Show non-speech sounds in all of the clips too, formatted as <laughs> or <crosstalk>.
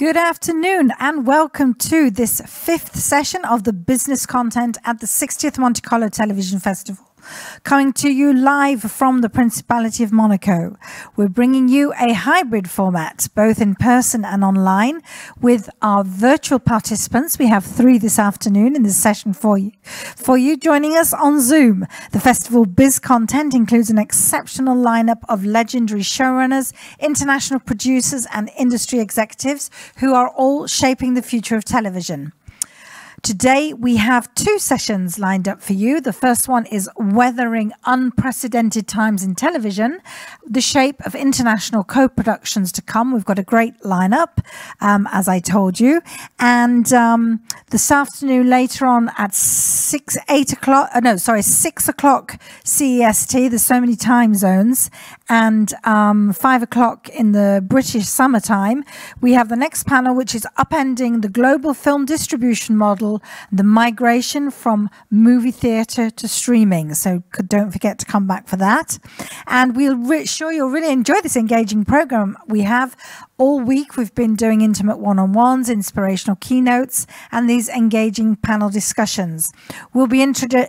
Good afternoon and welcome to this fifth session of the business content at the 60th Monte Carlo Television Festival coming to you live from the Principality of Monaco. We're bringing you a hybrid format, both in person and online, with our virtual participants. We have three this afternoon in this session for you. For you joining us on Zoom, the festival Biz Content includes an exceptional lineup of legendary showrunners, international producers, and industry executives who are all shaping the future of television. Today, we have two sessions lined up for you. The first one is Weathering Unprecedented Times in Television, the shape of international co productions to come. We've got a great lineup, um, as I told you. And um, this afternoon, later on at six, eight o'clock, uh, no, sorry, six o'clock CEST, there's so many time zones, and um, five o'clock in the British summertime, we have the next panel, which is upending the global film distribution model the migration from movie theatre to streaming. So don't forget to come back for that. And we'll sure you'll really enjoy this engaging program we have all week, we've been doing intimate one on ones, inspirational keynotes, and these engaging panel discussions. We'll be inter-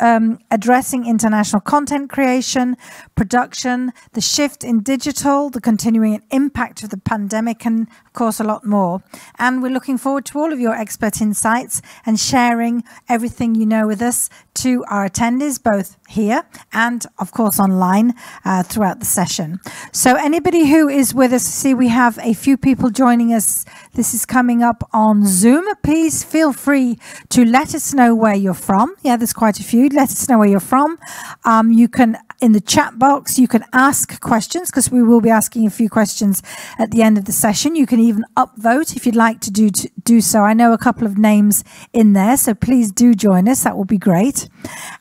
um, addressing international content creation, production, the shift in digital, the continuing impact of the pandemic, and of course, a lot more. And we're looking forward to all of your expert insights and sharing everything you know with us to our attendees, both here and, of course, online uh, throughout the session. So, anybody who is with us, see, we have a few people joining us. This is coming up on Zoom. Please feel free to let us know where you're from. Yeah, there's quite a few. Let us know where you're from. Um, you can, in the chat box, you can ask questions because we will be asking a few questions at the end of the session. You can even upvote if you'd like to do, to do so. I know a couple of names in there, so please do join us. That will be great.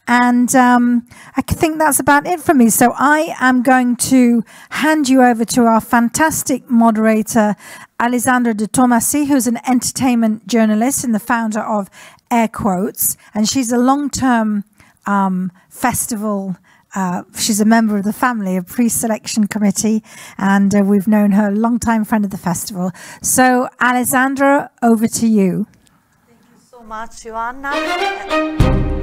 And um, I think that's about it for me. So I am going to hand you over to our fantastic moderator, Alessandra De Tommasi, who's an entertainment journalist and the founder of Air Quotes. And she's a long term um, festival. Uh, she's a member of the family, a pre-selection committee, and uh, we've known her a long time friend of the festival. So, Alessandra, over to you. Thank you so much, Joanna.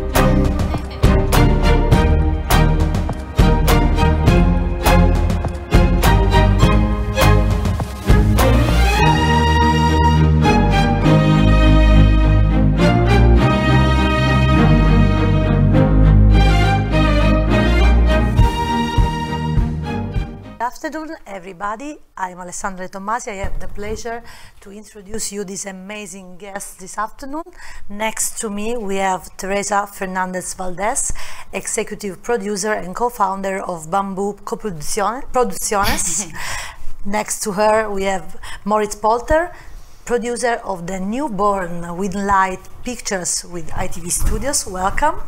Afternoon, everybody. I'm Alessandra Tommasi. I have the pleasure to introduce you this amazing guest this afternoon. Next to me, we have Teresa Fernandez Valdes, executive producer and co-founder of Bambu Coproducciones. <laughs> Next to her, we have Moritz Polter, producer of the newborn Windlight Pictures with ITV Studios. Welcome.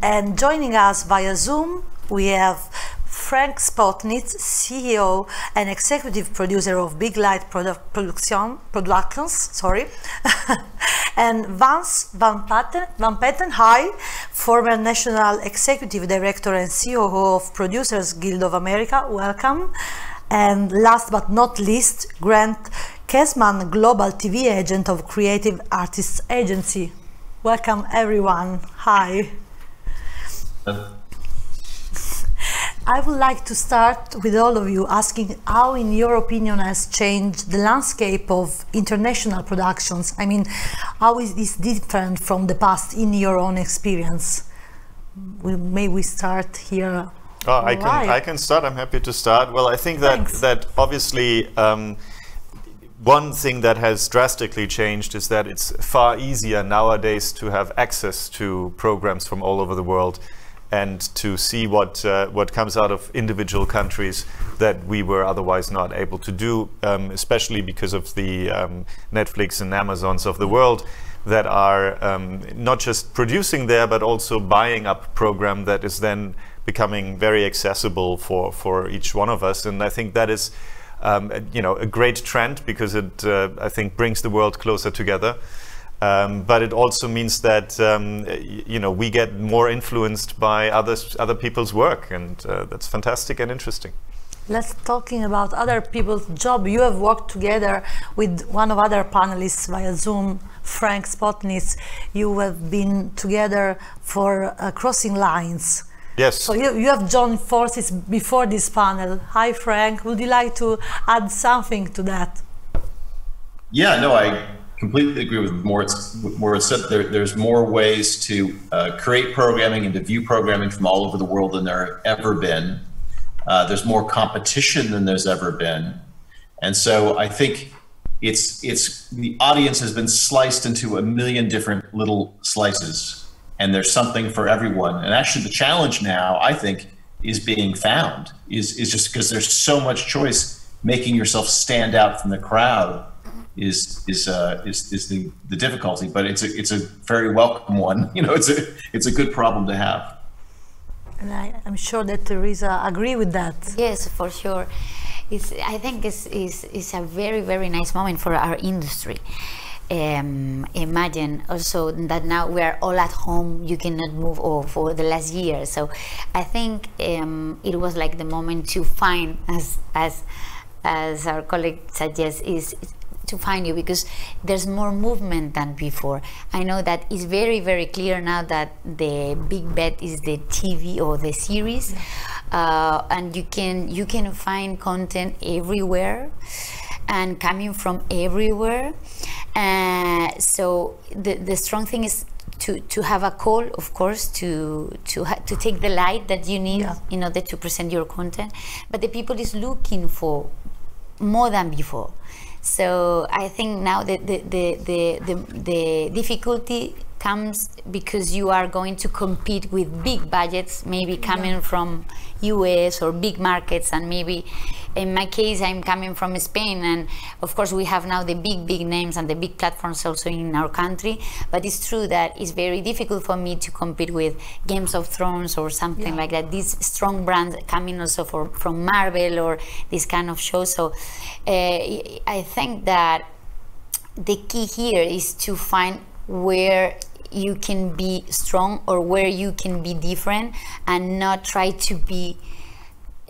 And joining us via Zoom, we have Frank Spotnitz, CEO and executive producer of Big Light Produ Production, Productions, sorry, <laughs> and Vance Van Petten, Van Petten, hi, former national executive director and COO of Producers Guild of America, welcome. And last but not least, Grant Kessman, global TV agent of Creative Artists Agency. Welcome everyone, hi. Uh I would like to start with all of you asking how, in your opinion, has changed the landscape of international productions. I mean, how is this different from the past in your own experience? We, may we start here? Oh, I can. I can start. I'm happy to start. Well, I think that Thanks. that obviously. Um, one thing that has drastically changed is that it's far easier nowadays to have access to programs from all over the world and to see what uh, what comes out of individual countries that we were otherwise not able to do, um, especially because of the um, Netflix and Amazons of the world that are um, not just producing there but also buying up program that is then becoming very accessible for for each one of us, and I think that is. Um, you know, a great trend because it, uh, I think, brings the world closer together. Um, but it also means that um, you know we get more influenced by others, other people's work, and uh, that's fantastic and interesting. let's talking about other people's job. You have worked together with one of other panelists via Zoom, Frank Spotnitz. You have been together for uh, crossing lines. Yes. So you, you have joined forces before this panel. Hi, Frank. Would you like to add something to that? Yeah, no, I completely agree with Moritz. Moritz said there, there's more ways to uh, create programming and to view programming from all over the world than there have ever been. Uh, there's more competition than there's ever been, and so I think it's it's the audience has been sliced into a million different little slices, and there's something for everyone. And actually, the challenge now, I think, is being found. Is is just because there's so much choice, making yourself stand out from the crowd is is uh, is is the the difficulty. But it's a it's a very welcome one. <laughs> You know, it's a it's a good problem to have. And I, am sure that Teresa agree with that. Yes, for sure. It's, I think it's, it's, it's a very, very nice moment for our industry. Um, imagine also that now we are all at home you cannot move off for the last year so i think um, it was like the moment to find as as as our colleague suggests is to find you because there's more movement than before. I know that it's very, very clear now that the big bet is the TV or the series, uh, and you can you can find content everywhere and coming from everywhere. Uh, so the the strong thing is to, to have a call, of course, to to to take the light that you need yeah. in order to present your content. But the people is looking for more than before. So I think now the, the, the, the, the, the difficulty comes because you are going to compete with big budgets, maybe coming yeah. from US or big markets, and maybe in my case, I'm coming from Spain, and of course, we have now the big, big names and the big platforms also in our country. But it's true that it's very difficult for me to compete with Games of Thrones or something yeah. like that. These strong brands coming also for, from Marvel or this kind of show. So uh, I think that the key here is to find where you can be strong or where you can be different and not try to be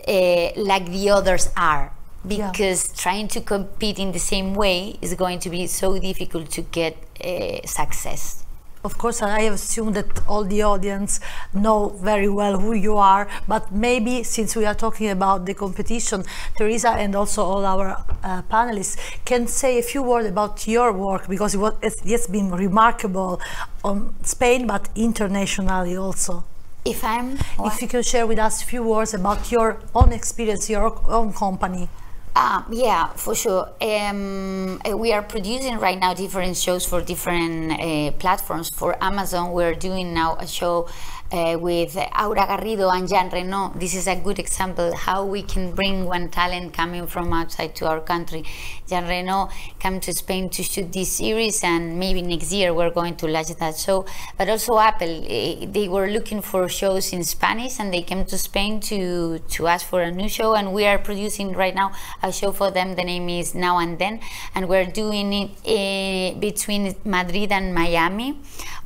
uh, like the others are because yeah. trying to compete in the same way is going to be so difficult to get uh, success of course i assume that all the audience know very well who you are but maybe since we are talking about the competition teresa and also all our uh, panelists can say a few words about your work because it was, it's been remarkable on spain but internationally also if I'm if you can share with us a few words about your own experience, your own company. Uh, yeah, for sure. Um, uh, we are producing right now different shows for different uh, platforms. For Amazon, we're doing now a show uh, with Aura Garrido and Jean Reno. This is a good example how we can bring one talent coming from outside to our country. Jean Reno came to Spain to shoot this series, and maybe next year we're going to launch that show. But also Apple, uh, they were looking for shows in Spanish, and they came to Spain to to ask for a new show, and we are producing right now a show for them. The name is Now and Then, and we're doing it uh, between Madrid and Miami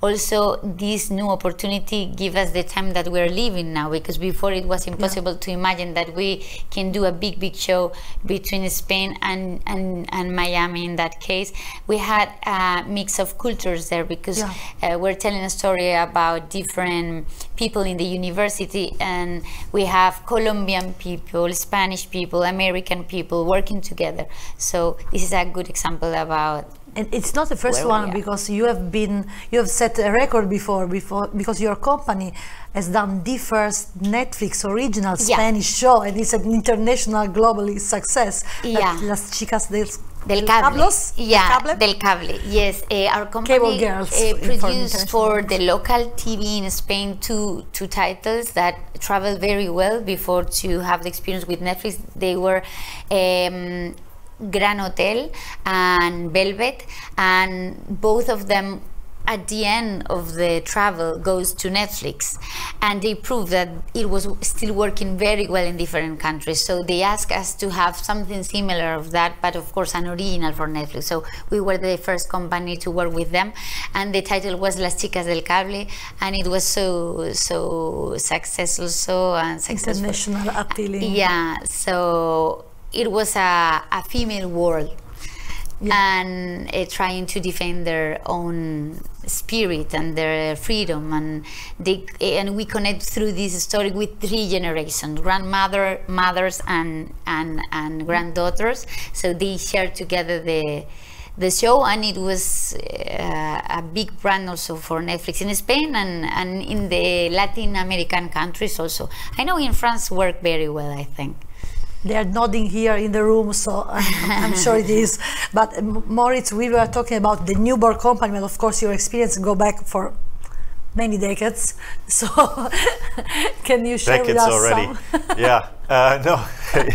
also this new opportunity give us the time that we're living now because before it was impossible yeah. to imagine that we can do a big big show between Spain and, and, and Miami in that case we had a mix of cultures there because yeah. uh, we're telling a story about different people in the university and we have Colombian people Spanish people American people working together so this is a good example about and it's not the first one because you have been you have set a record before before because your company has done the first Netflix original yeah. Spanish show and it's an international globally success. Yeah. Las chicas del del cable. Cablos? Yeah, del cable. Del cable. Yes, uh, our company uh, produced for the local TV in Spain two two titles that traveled very well before to have the experience with Netflix. They were. Um, Gran Hotel and Velvet, and both of them at the end of the travel goes to Netflix, and they prove that it was still working very well in different countries. So they asked us to have something similar of that, but of course an original for Netflix. So we were the first company to work with them, and the title was Las Chicas del Cable, and it was so so successful, so uh, successful. International appealing. Yeah, so it was a, a female world yeah. and uh, trying to defend their own spirit and their freedom and they and we connect through this story with three generations grandmother mothers and and and granddaughters so they share together the the show and it was uh, a big brand also for Netflix in Spain and, and in the Latin American countries also. I know in France work very well, I think. They are nodding here in the room, so I'm, I'm sure it is. <laughs> But uh, Moritz, we were talking about the newborn company, but of course your experience go back for many decades. <laughs> So can you share decades with us already? Some? <laughs> yeah, uh, no,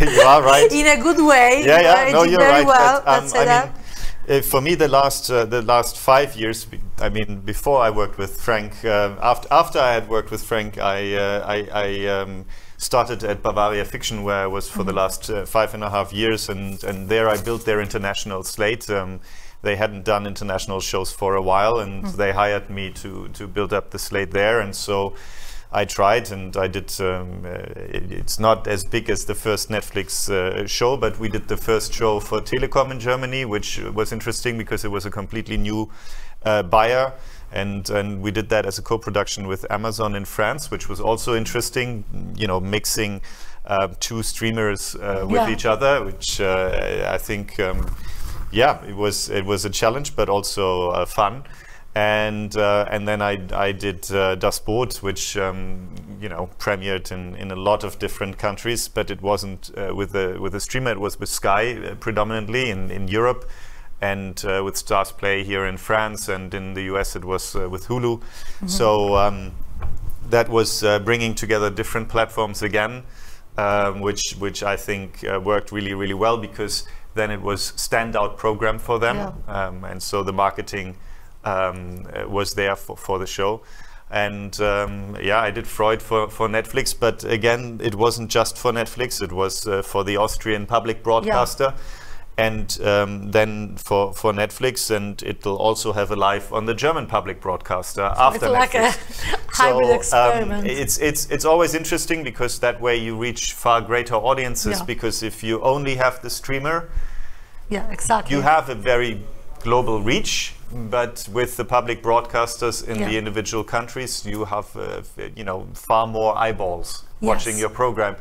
you are right. In a good way. Yeah, yeah, no, you're very right. Well, but, um, I that. mean, uh, for me, the last uh, the last five years, I mean, before I worked with Frank, uh, after after I had worked with Frank, I uh, I, I um, started at Bavaria Fiction, where I was for mm -hmm. the last uh, five and a half years, and and there I built their international slate. Um, they hadn't done international shows for a while, and mm -hmm. they hired me to to build up the slate there, and so. I tried and I did. Um, uh, it, it's not as big as the first Netflix uh, show, but we did the first show for Telekom in Germany, which was interesting because it was a completely new uh, buyer and and we did that as a co-production with Amazon in France, which was also interesting. You know, mixing uh, two streamers uh, with Yeah. each other, which uh, I think, um, yeah, it was it was a challenge, but also uh, fun. And uh, and then I I did uh, Das Boot, which um, you know premiered in, in a lot of different countries, but it wasn't uh, with the with the streamer. It was with Sky uh, predominantly in in Europe and uh, with StarzPlay here in France, and in the US it was uh, with Hulu. So um, that was uh, bringing together different platforms again, um, which which I think uh, worked really really well because then it was standout program for them, um, and so the marketing um, uh, was there for, for the show. And um, yeah, I did Freud for, for Netflix, but again, it wasn't just for Netflix. It was uh, for the Austrian public broadcaster and um, then for, for Netflix, and it'll also have a live on the German public broadcaster after It's like a Netflix. <laughs> hybrid um, experiment. it's it's it's always interesting because that way you reach far greater audiences. Yeah. Because if you only have the streamer, yeah, exactly. you have a very global reach. But with the public broadcasters in Yeah. the individual countries, you have uh, you know far more eyeballs watching your program.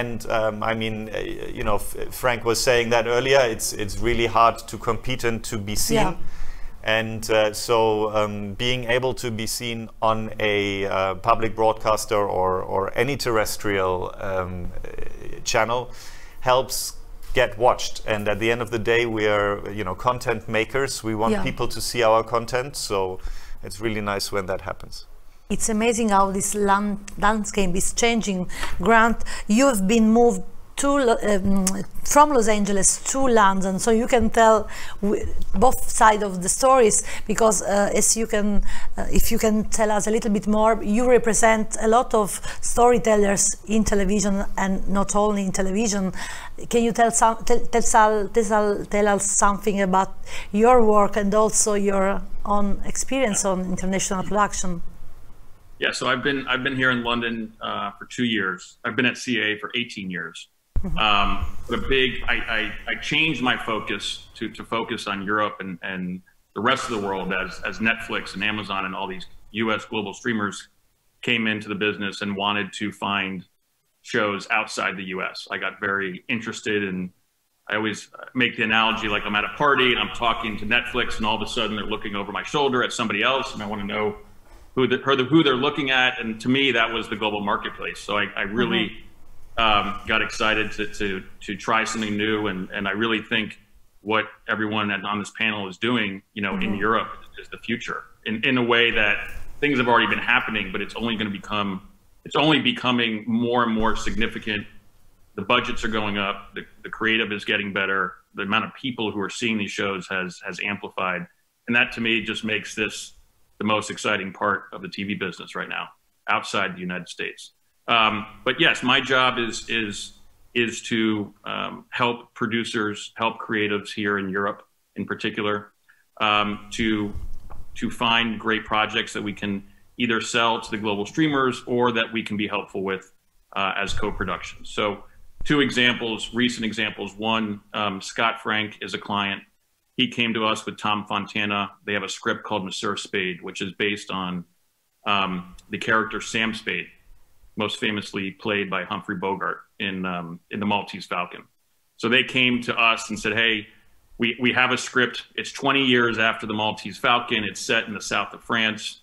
And um, I mean, uh, you know, F- Frank was saying that earlier. It's it's really hard to compete and to be seen. Yeah. And uh, so, um, being able to be seen on a uh, public broadcaster or, or any terrestrial um, channel helps get watched. And at the end of the day, we are, you know, content makers. We want Yeah. people to see our content. So, it's really nice when that happens. It's amazing how this land, landscape is changing. Grant, you've been moved to um, from Los Angeles to London, so you can tell w- both sides of the stories. Because uh, as you can, uh, if you can tell us a little bit more, you represent a lot of storytellers in television and not only in television. Can you tell some, tell, tell, tell, tell, tell us something about your work and also your own experience on international production? Yeah, so I've been I've been here in London uh, for two years. I've been at CA for 18 years. Um, but a big I, I, I changed my focus to, to focus on Europe and, and the rest of the world as as Netflix and Amazon and all these U.S. global streamers came into the business and wanted to find shows outside the U.S. I got very interested in. I always make the analogy like I'm at a party and I'm talking to Netflix and all of a sudden they're looking over my shoulder at somebody else and I want to know who, the, who, they're looking at. And to me, that was the global marketplace. So I, I really um, got excited to, to, to try something new. And, and I really think what everyone on this panel is doing, you know, in Europe is the future in, in a way that things have already been happening, but it's only going to become, it's only becoming more and more significant. The budgets are going up. The, the creative is getting better. The amount of people who are seeing these shows has, has amplified. And that to me just makes this the most exciting part of the TV business right now outside the United States. Um, but yes, my job is is is to um, help producers, help creatives here in Europe, in particular, um, to to find great projects that we can either sell to the global streamers or that we can be helpful with uh, as co-productions. So, two examples, recent examples. One, um, Scott Frank is a client. He came to us with Tom Fontana. They have a script called Monsieur Spade, which is based on um, the character Sam Spade, most famously played by Humphrey Bogart in um, in the Maltese Falcon. So they came to us and said, "Hey, we we have a script. It's 20 years after the Maltese Falcon. It's set in the south of France.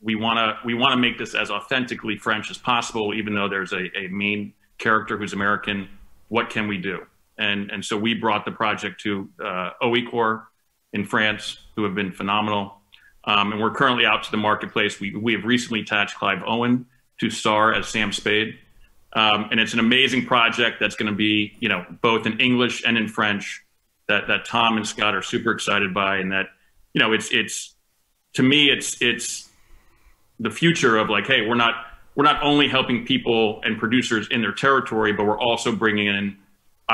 We want to we want to make this as authentically French as possible, even though there's a, a main character who's American. What can we do?" And and so we brought the project to uh, Oeicor in France, who have been phenomenal. Um, and we're currently out to the marketplace. We, we have recently attached Clive Owen to star as Sam Spade. Um, and it's an amazing project that's going to be, you know, both in English and in French that, that Tom and Scott are super excited by. And that, you know, it's, it's, to me, it's, it's the future of like, hey, we're not, we're not only helping people and producers in their territory, but we're also bringing in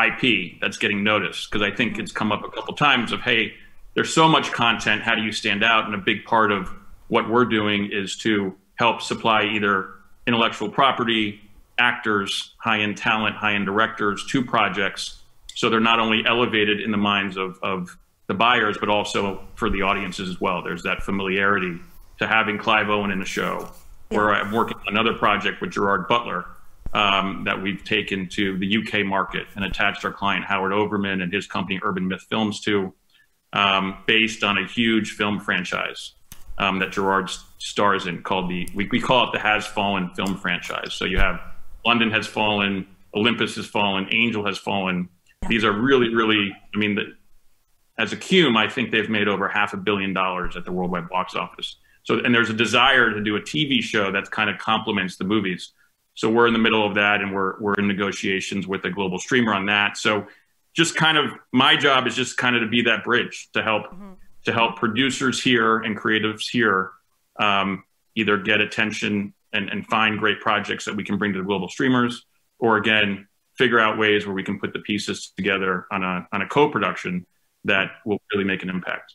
IP that's getting noticed. Cause I think mm-hmm. it's come up a couple times of, hey, there's so much content. How do you stand out? And a big part of what we're doing is to help supply either intellectual property, actors, high end talent, high end directors to projects. So they're not only elevated in the minds of, of the buyers, but also for the audiences as well. There's that familiarity to having Clive Owen in the show. Yeah. Where I'm working on another project with Gerard Butler um, that we've taken to the UK market and attached our client Howard Overman and his company Urban Myth Films to um, based on a huge film franchise um, that Gerard stars in called the, we, we call it the Has Fallen film franchise. So you have London Has Fallen, Olympus Has Fallen, Angel Has Fallen. These are really, really, I mean, the, as a cume, I think they've made over half a billion dollars at the worldwide box office. So, and there's a desire to do a TV show that kind of complements the movies. So we're in the middle of that, and we're we're in negotiations with a global streamer on that. So just kind of my job is just kind of to be that bridge to help mm-hmm. to help producers here and creatives here um, either get attention and, and find great projects that we can bring to the global streamers, or again figure out ways where we can put the pieces together on a on a co-production that will really make an impact.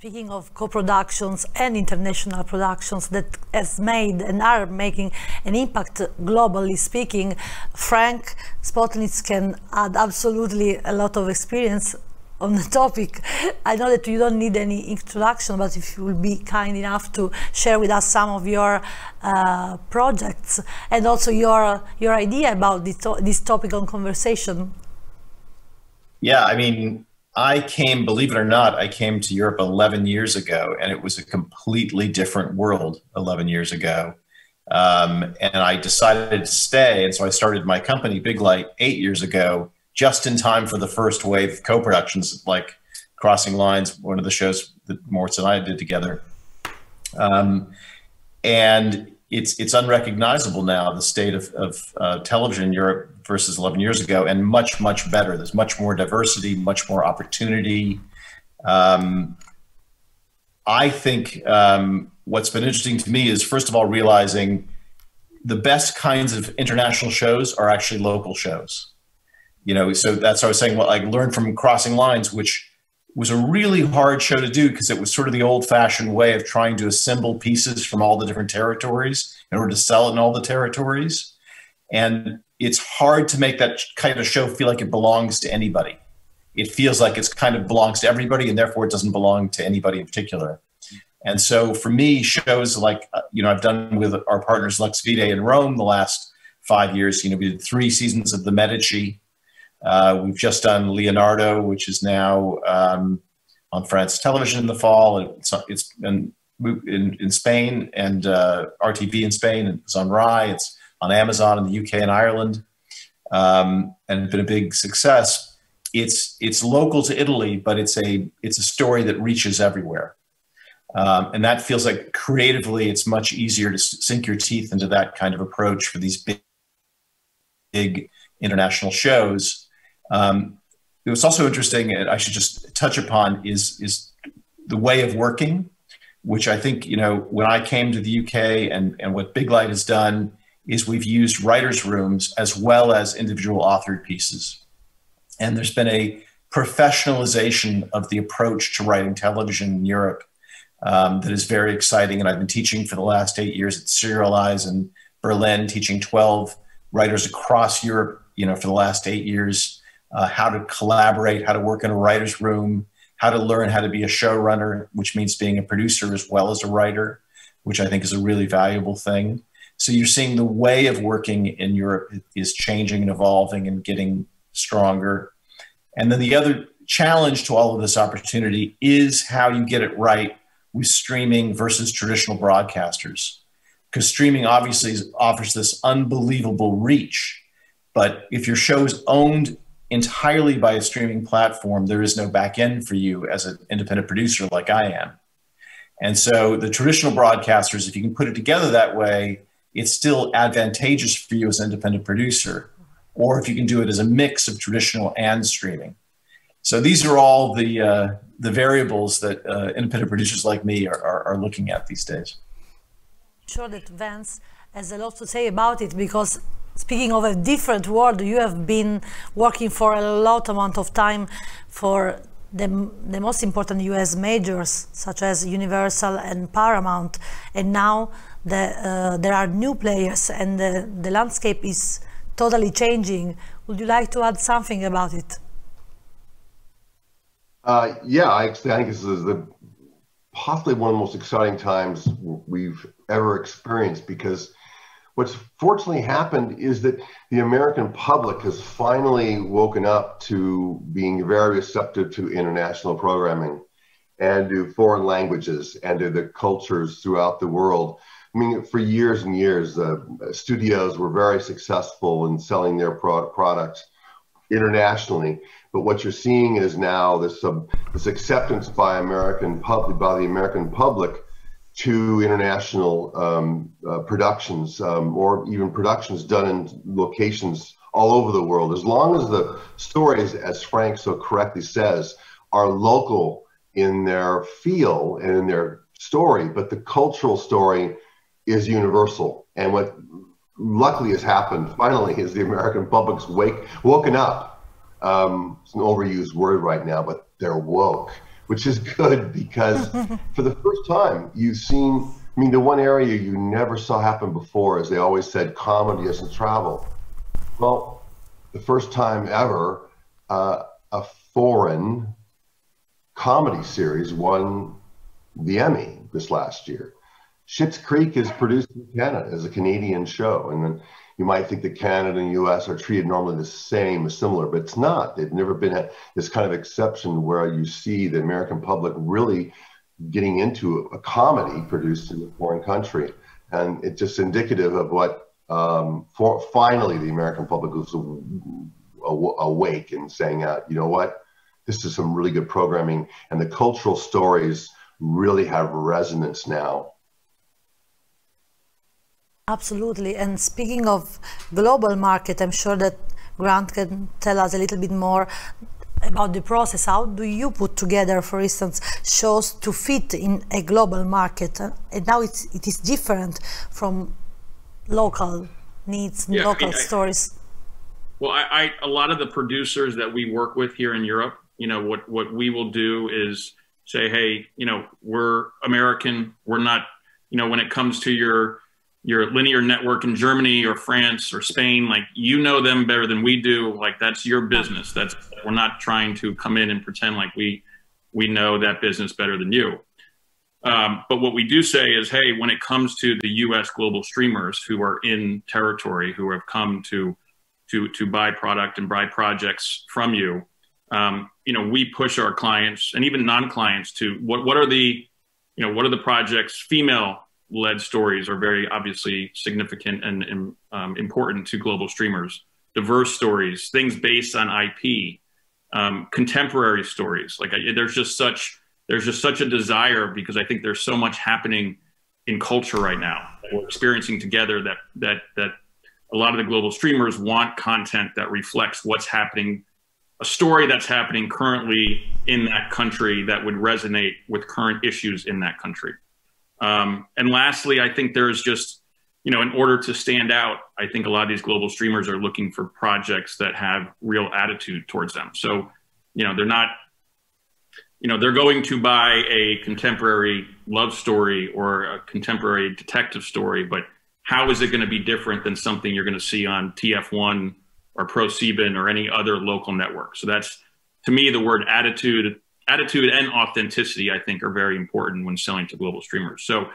Speaking of co-productions and international productions that has made and are making an impact globally speaking, Frank Spotnitz can add absolutely a lot of experience on the <laughs> topic. I know that you don't need any introduction, but if you will be kind enough to share with us some of your uh, projects and also your your idea about this, to this topic on conversation. Yeah, I mean, I came, believe it or not, I came to Europe 11 years ago, and it was a completely different world 11 years ago. Um, and I decided to stay, and so I started my company, Big Light, eight years ago, just in time for the first wave of co-productions, like Crossing Lines, one of the shows that Moritz and I did together. Um, and it's it's unrecognizable now the state of, of uh, television in Europe versus 11 years ago, and much much better. There's much more diversity, much more opportunity. Um, I think um, what's been interesting to me is first of all realizing the best kinds of international shows are actually local shows. You know, so that's what I was saying. Well, I learned from Crossing Lines, which was a really hard show to do because it was sort of the old fashioned way of trying to assemble pieces from all the different territories in order to sell it in all the territories. And it's hard to make that kind of show feel like it belongs to anybody. It feels like it's kind of belongs to everybody and therefore it doesn't belong to anybody in particular. And so for me, shows like, uh, you know, I've done with our partners Lux Vide in Rome the last five years, you know, we did three seasons of the Medici uh, we've just done Leonardo, which is now um, on France television in the fall. It's, it's been in, in Spain and uh, RTV in Spain. It's on Rai. It's on Amazon in the UK and Ireland, um, and it's been a big success. It's it's local to Italy, but it's a it's a story that reaches everywhere. Um, and that feels like creatively, it's much easier to sink your teeth into that kind of approach for these big, big international shows um, it was also interesting, and I should just touch upon is is the way of working. which I think, you know, when I came to the UK and, and what Big Light has done is we've used writers' rooms as well as individual authored pieces. And there's been a professionalization of the approach to writing television in Europe um, that is very exciting. And I've been teaching for the last eight years at Serial Eyes in Berlin, teaching 12 writers across Europe, you know, for the last eight years, uh, how to collaborate, how to work in a writer's room, how to learn how to be a showrunner, which means being a producer as well as a writer, which I think is a really valuable thing. So you're seeing the way of working in Europe is changing and evolving and getting stronger. And then the other challenge to all of this opportunity is how you get it right with streaming versus traditional broadcasters. Because streaming obviously offers this unbelievable reach. But if your show is owned entirely by a streaming platform, there is no back end for you as an independent producer like I am. And so the traditional broadcasters, if you can put it together that way, it's still advantageous for you as an independent producer, or if you can do it as a mix of traditional and streaming. So these are all the uh, the variables that uh, independent producers like me are, are, are looking at these days. Sure that Vance has a lot to say about it because speaking of a different world, you have been working for a lot amount of time for the, the most important US majors such as Universal and Paramount and now the, uh, there are new players and the, the landscape is totally changing. Would you like to add something about it? Uh, yeah, I, think this is the possibly one of the most exciting times we've ever experienced because what's fortunately happened is that the American public has finally woken up to being very receptive to international programming and to foreign languages and to the cultures throughout the world. I mean, for years and years, uh, studios were very successful in selling their pro- products internationally. But what you're seeing is now this um, this acceptance by American public by the American public to international um, uh, productions um, or even productions done in locations all over the world. As long as the stories, as Frank so correctly says, are local in their feel and in their story, but the cultural story is universal. And what luckily has happened finally is the American public's wake woken up. Um, it's an overused word right now, but they're woke, which is good because <laughs> for the first time you've seen. I mean, the one area you never saw happen before is they always said comedy doesn't travel. Well, the first time ever, uh, a foreign comedy series won the Emmy this last year. Schitt's Creek is produced in Canada as a Canadian show, and then you might think that Canada and U.S. are treated normally the same, similar, but it's not. They've never been this kind of exception where you see the American public really getting into a comedy produced in a foreign country, and it's just indicative of what um, for, finally the American public was awake and saying, uh, you know what, this is some really good programming, and the cultural stories really have resonance now Absolutely. And speaking of global market, I'm sure that Grant can tell us a little bit more about the process. How do you put together, for instance, shows to fit in a global market? Uh, and now it's, it is different from local needs, yeah, local I mean, stories. I, well, I, I, a lot of the producers that we work with here in Europe, you know, what, what we will do is say, hey, you know, we're American. We're not, you know, when it comes to your your linear network in Germany or France or Spain, like you know them better than we do. Like that's your business. That's we're not trying to come in and pretend like we we know that business better than you. Um, but what we do say is, hey, when it comes to the U.S. global streamers who are in territory, who have come to to to buy product and buy projects from you, um, you know, we push our clients and even non-clients to what what are the you know what are the projects female led stories are very obviously significant and, and um, important to global streamers. Diverse stories, things based on IP, um, contemporary stories. Like I, there's just such there's just such a desire because I think there's so much happening in culture right now we're experiencing together that that that a lot of the global streamers want content that reflects what's happening a story that's happening currently in that country that would resonate with current issues in that country Um, and lastly, I think there's just, you know, in order to stand out, I think a lot of these global streamers are looking for projects that have real attitude towards them. So, you know, they're not, you know, they're going to buy a contemporary love story or a contemporary detective story, but how is it going to be different than something you're going to see on TF1 or ProSieben or any other local network? So that's, to me, the word attitude attitude and authenticity, I think, are very important when selling to global streamers. So,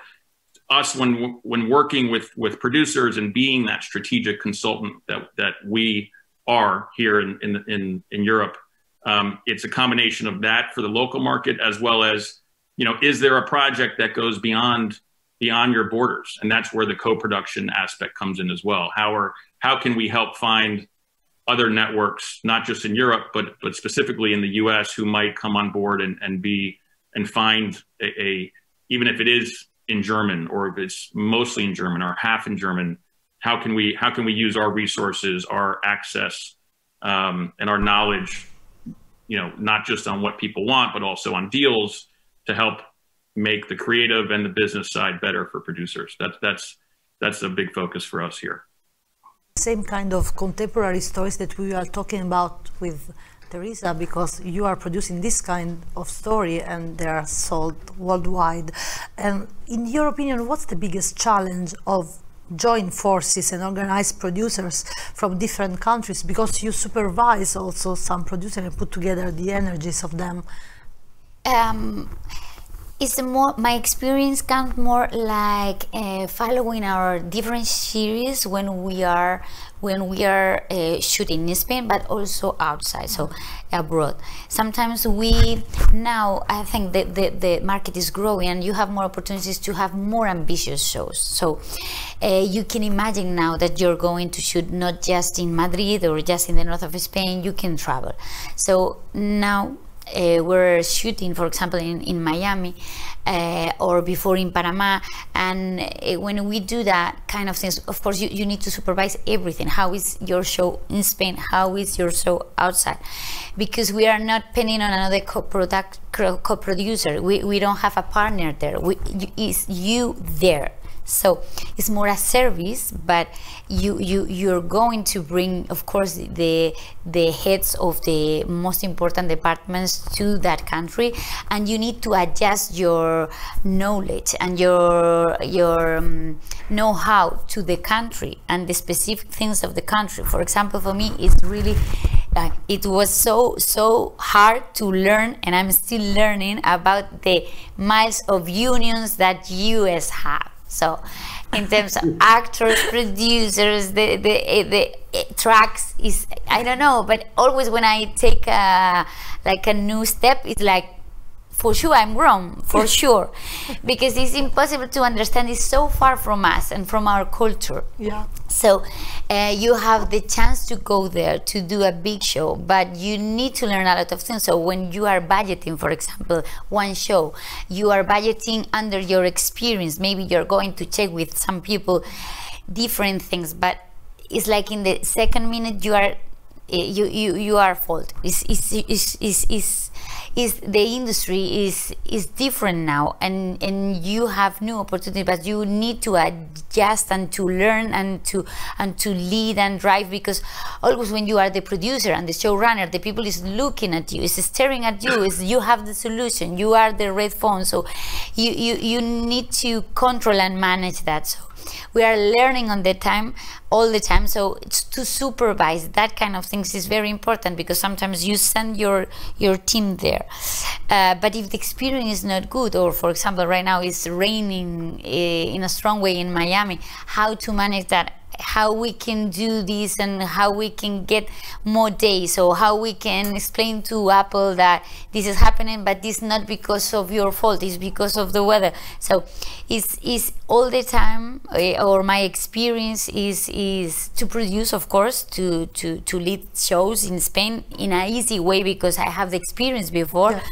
us when when working with with producers and being that strategic consultant that that we are here in in in, in Europe, um, it's a combination of that for the local market as well as you know, is there a project that goes beyond beyond your borders, and that's where the co-production aspect comes in as well. How are how can we help find other networks, not just in Europe, but but specifically in the U.S., who might come on board and, and be and find a, a even if it is in German or if it's mostly in German or half in German, how can we how can we use our resources, our access, um, and our knowledge, you know, not just on what people want, but also on deals to help make the creative and the business side better for producers. That's that's that's a big focus for us here same kind of contemporary stories that we are talking about with Teresa because you are producing this kind of story and they are sold worldwide. And in your opinion, what's the biggest challenge of join forces and organize producers from different countries because you supervise also some producers and put together the energies of them? Um, it's more my experience comes more like uh, following our different series when we are when we are uh, shooting in Spain, but also outside, so abroad. Sometimes we now I think that the, the market is growing and you have more opportunities to have more ambitious shows. So uh, you can imagine now that you're going to shoot not just in Madrid or just in the north of Spain. You can travel. So now uh, we're shooting, for example, in, in Miami uh, or before in Panama. And uh, when we do that kind of things, of course, you, you need to supervise everything. How is your show in Spain? How is your show outside? Because we are not depending on another co-producer. We, we don't have a partner there. We, it's you there so it's more a service but you you you're going to bring of course the the heads of the most important departments to that country and you need to adjust your knowledge and your your um, know-how to the country and the specific things of the country. For example for me it's really uh, it was so so hard to learn and i'm still learning about the miles of unions that us have so, in terms of <laughs> actors, producers, the, the the tracks is I don't know, but always when I take a like a new step, it's like for sure I'm wrong, for <laughs> sure, because it's impossible to understand. It's so far from us and from our culture. Yeah. So uh, you have the chance to go there to do a big show, but you need to learn a lot of things. So when you are budgeting, for example, one show, you are budgeting under your experience. Maybe you're going to check with some people different things, but it's like in the second minute you are eh, you you you are fault. It's it's it's, it's, it's is the industry is is different now and and you have new opportunities but you need to adjust and to learn and to and to lead and drive because always when you are the producer and the showrunner the people is looking at you is staring at you is you have the solution you are the red phone so you you, you need to control and manage that. So we are learning on the time all the time. So it's to supervise that kind of things is very important because sometimes you send your your team there. Uh, but if the experience is not good or for example right now it's raining uh, in a strong way in miami how to manage that? How we can do this and how we can get more days? Or how we can explain to apple that this is happening but this not because of your fault it's because of the weather. So it's, it's all the time eh, or my experience is to produce of course to to to lead shows in spain in an easy way because i have the experience before. Yeah.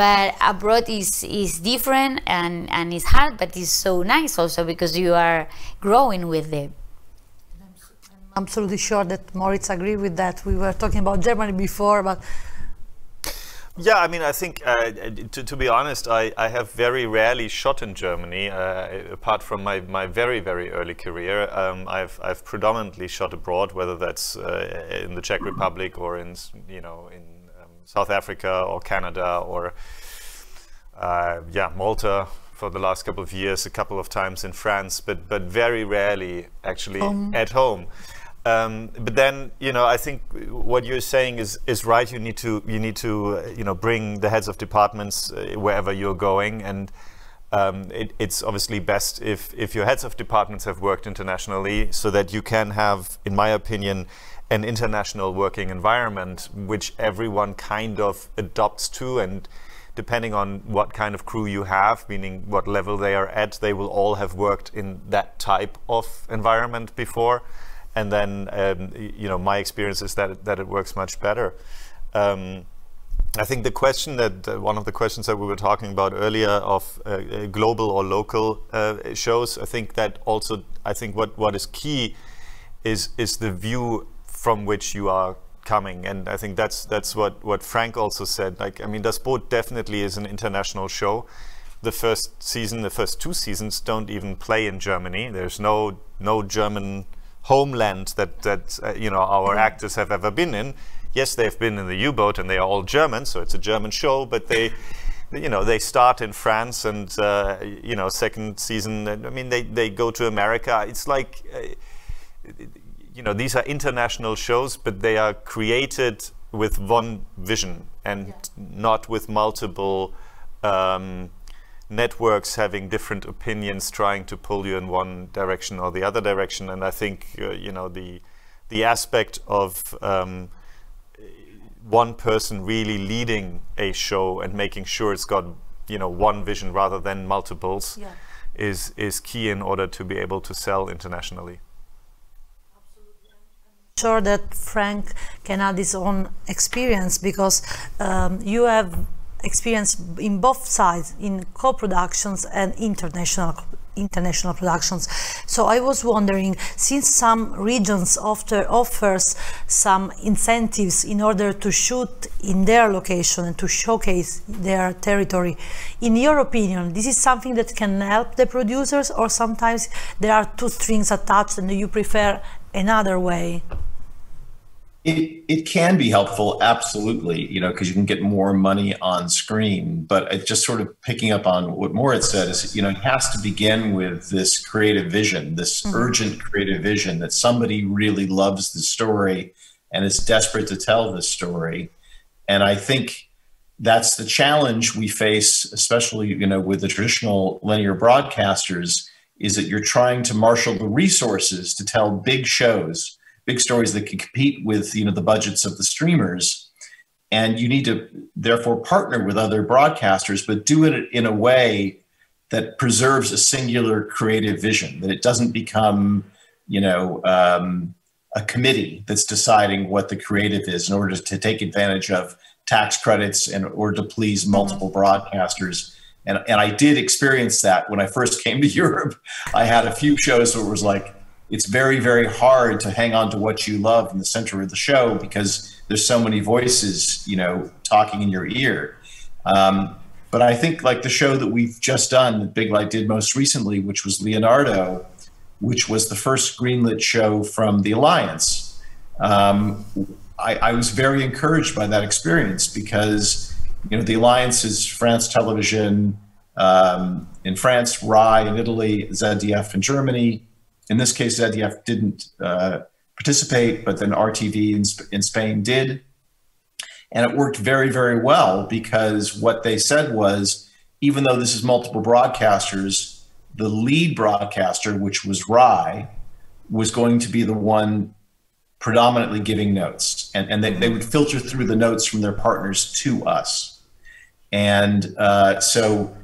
But abroad is is different and and it's hard but it's so nice also because you are growing with them I'm absolutely sure that Moritz agree with that. We were talking about Germany before, but Yeah, I mean, I think uh, to, to, be honest, I, I have very rarely shot in Germany. Uh, apart from my, my very very early career, um, I've I've predominantly shot abroad, whether that's uh, in the Czech Republic or in you know in um, South Africa or Canada or uh, yeah Malta for the last couple of years, a couple of times in France, but but very rarely actually um. at home. Um, but then, you know, I think what you're saying is is right. You need to you need to uh, you know bring the heads of departments uh, wherever you're going, and um, it, it's obviously best if if your heads of departments have worked internationally, so that you can have, in my opinion, an international working environment which everyone kind of adopts to. And depending on what kind of crew you have, meaning what level they are at, they will all have worked in that type of environment before and then um, you know my experience is that it, that it works much better. Um, I think the question that uh, one of the questions that we were talking about earlier of uh, uh global or local uh, shows, I think that also I think what what is key is is the view from which you are coming, and I think that's that's what what Frank also said. Like I mean, Das Boot definitely is an international show. The first season, the first two seasons don't even play in Germany. There's no no German homeland that that uh, you know our actors have ever been in. Yes, they've been in the U-boat and they are all German, so it's a German show. But they, <laughs> you know, they start in France and uh, you know second season. I mean, they they go to America. It's like. Uh, you know, these are international shows, but they are created with one vision and yeah. not with multiple um, networks having different opinions trying to pull you in one direction or the other direction. And I think uh, you know the the aspect of um, one person really leading a show and making sure it's got you know one vision rather than multiples yeah. is is key in order to be able to sell internationally. Sure that Frank can add his own experience because um, you have experience in both sides, in co-productions and international international productions. So I was wondering, since some regions offer offers some incentives in order to shoot in their location and to showcase their territory, in your opinion, this is something that can help the producers or sometimes there are two strings attached and you prefer another way? It it can be helpful, absolutely, you know, because you can get more money on screen. But it just sort of picking up on what Moritz said is, you know, it has to begin with this creative vision, this mm-hmm. urgent creative vision that somebody really loves the story and is desperate to tell the story. And I think that's the challenge we face, especially you know with the traditional linear broadcasters, is that you're trying to marshal the resources to tell big shows big stories that can compete with you know the budgets of the streamers. And you need to therefore partner with other broadcasters but do it in a way that preserves a singular creative vision that it doesn't become you know um, a committee that's deciding what the creative is in order to take advantage of tax credits and or to please mm-hmm. multiple broadcasters. And, and i did experience that when i first <laughs> came to europe. I had a few shows where it was like it's very very hard to hang on to what you love in the center of the show because there's so many voices you know talking in your ear. Um, but i think like the show that we've just done that big light did most recently which was leonardo which was the first greenlit show from the alliance. Um, I, I was very encouraged by that experience because you know the alliance is france television um, in france rai in italy zdf in germany in this case, ZDF didn't uh, participate, but then RTV in, Sp- in Spain did. And it worked very, very well because what they said was even though this is multiple broadcasters, the lead broadcaster, which was RAI, was going to be the one predominantly giving notes. And, and they, they would filter through the notes from their partners to us. And uh, so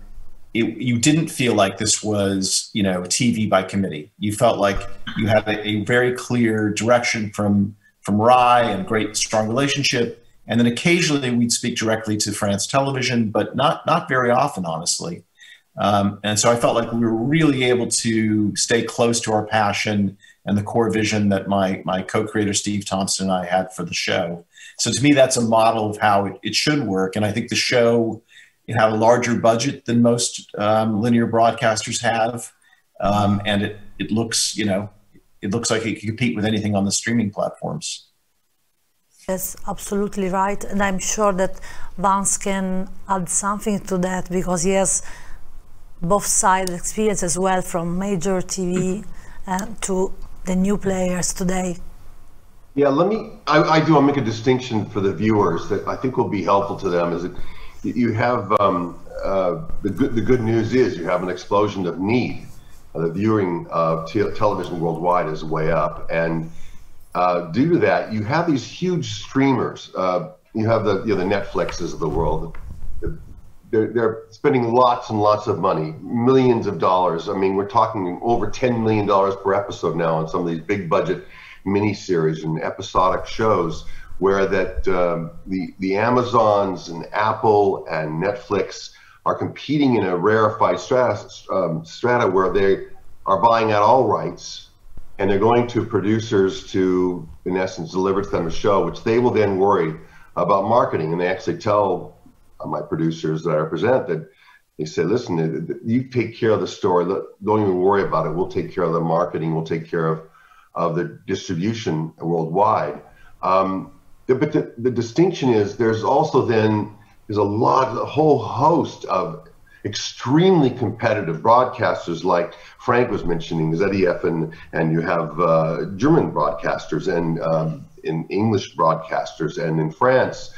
it, you didn't feel like this was, you know, TV by committee. You felt like you had a, a very clear direction from from RAI and great strong relationship. And then occasionally we'd speak directly to France Television, but not not very often, honestly. Um, and so I felt like we were really able to stay close to our passion and the core vision that my my co-creator Steve Thompson and I had for the show. So to me, that's a model of how it, it should work, and I think the show it had a larger budget than most um, linear broadcasters have, um, and it it looks you know it looks like it can compete with anything on the streaming platforms. Yes, absolutely right. And I'm sure that Vance can add something to that because he has both sides experience as well from major TV uh, to the new players today. Yeah, let me, I, I do, I'll make a distinction for the viewers that I think will be helpful to them is that you have, um, uh, the, good, the good news is you have an explosion of need. Uh, the viewing of television worldwide is way up. And uh, due to that, you have these huge streamers. Uh, you have the you know, the Netflixes of the world. They're, they're spending lots and lots of money, millions of dollars. I mean, we're talking over ten million dollars per episode now on some of these big budget miniseries and episodic shows, where that um, the the Amazons and Apple and Netflix are competing in a rarefied strata, um, strata where they are buying out all rights and they're going to producers to, in essence, deliver to them a show, which they will then worry about marketing. And they actually tell uh, my producers that I represent that they say, listen, you take care of the story. Don't even worry about it. We'll take care of the marketing. We'll take care of, of the distribution worldwide. Um, but the, the distinction is there's also then, there's a lot, a whole host of extremely competitive broadcasters like Frank was mentioning, ZDF, and, and you have uh, German broadcasters and um, in English broadcasters and in France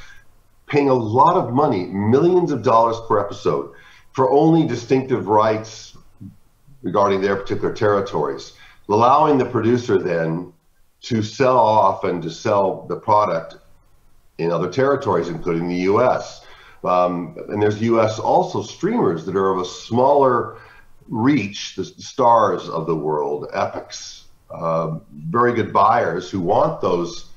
paying a lot of money, millions of dollars per episode, for only distinctive rights regarding their particular territories, allowing the producer then to sell off and to sell the product in other territories, including the US. Um, and there's U.S. also streamers that are of a smaller reach, the Starz of the world, Epix, uh, very good buyers who want those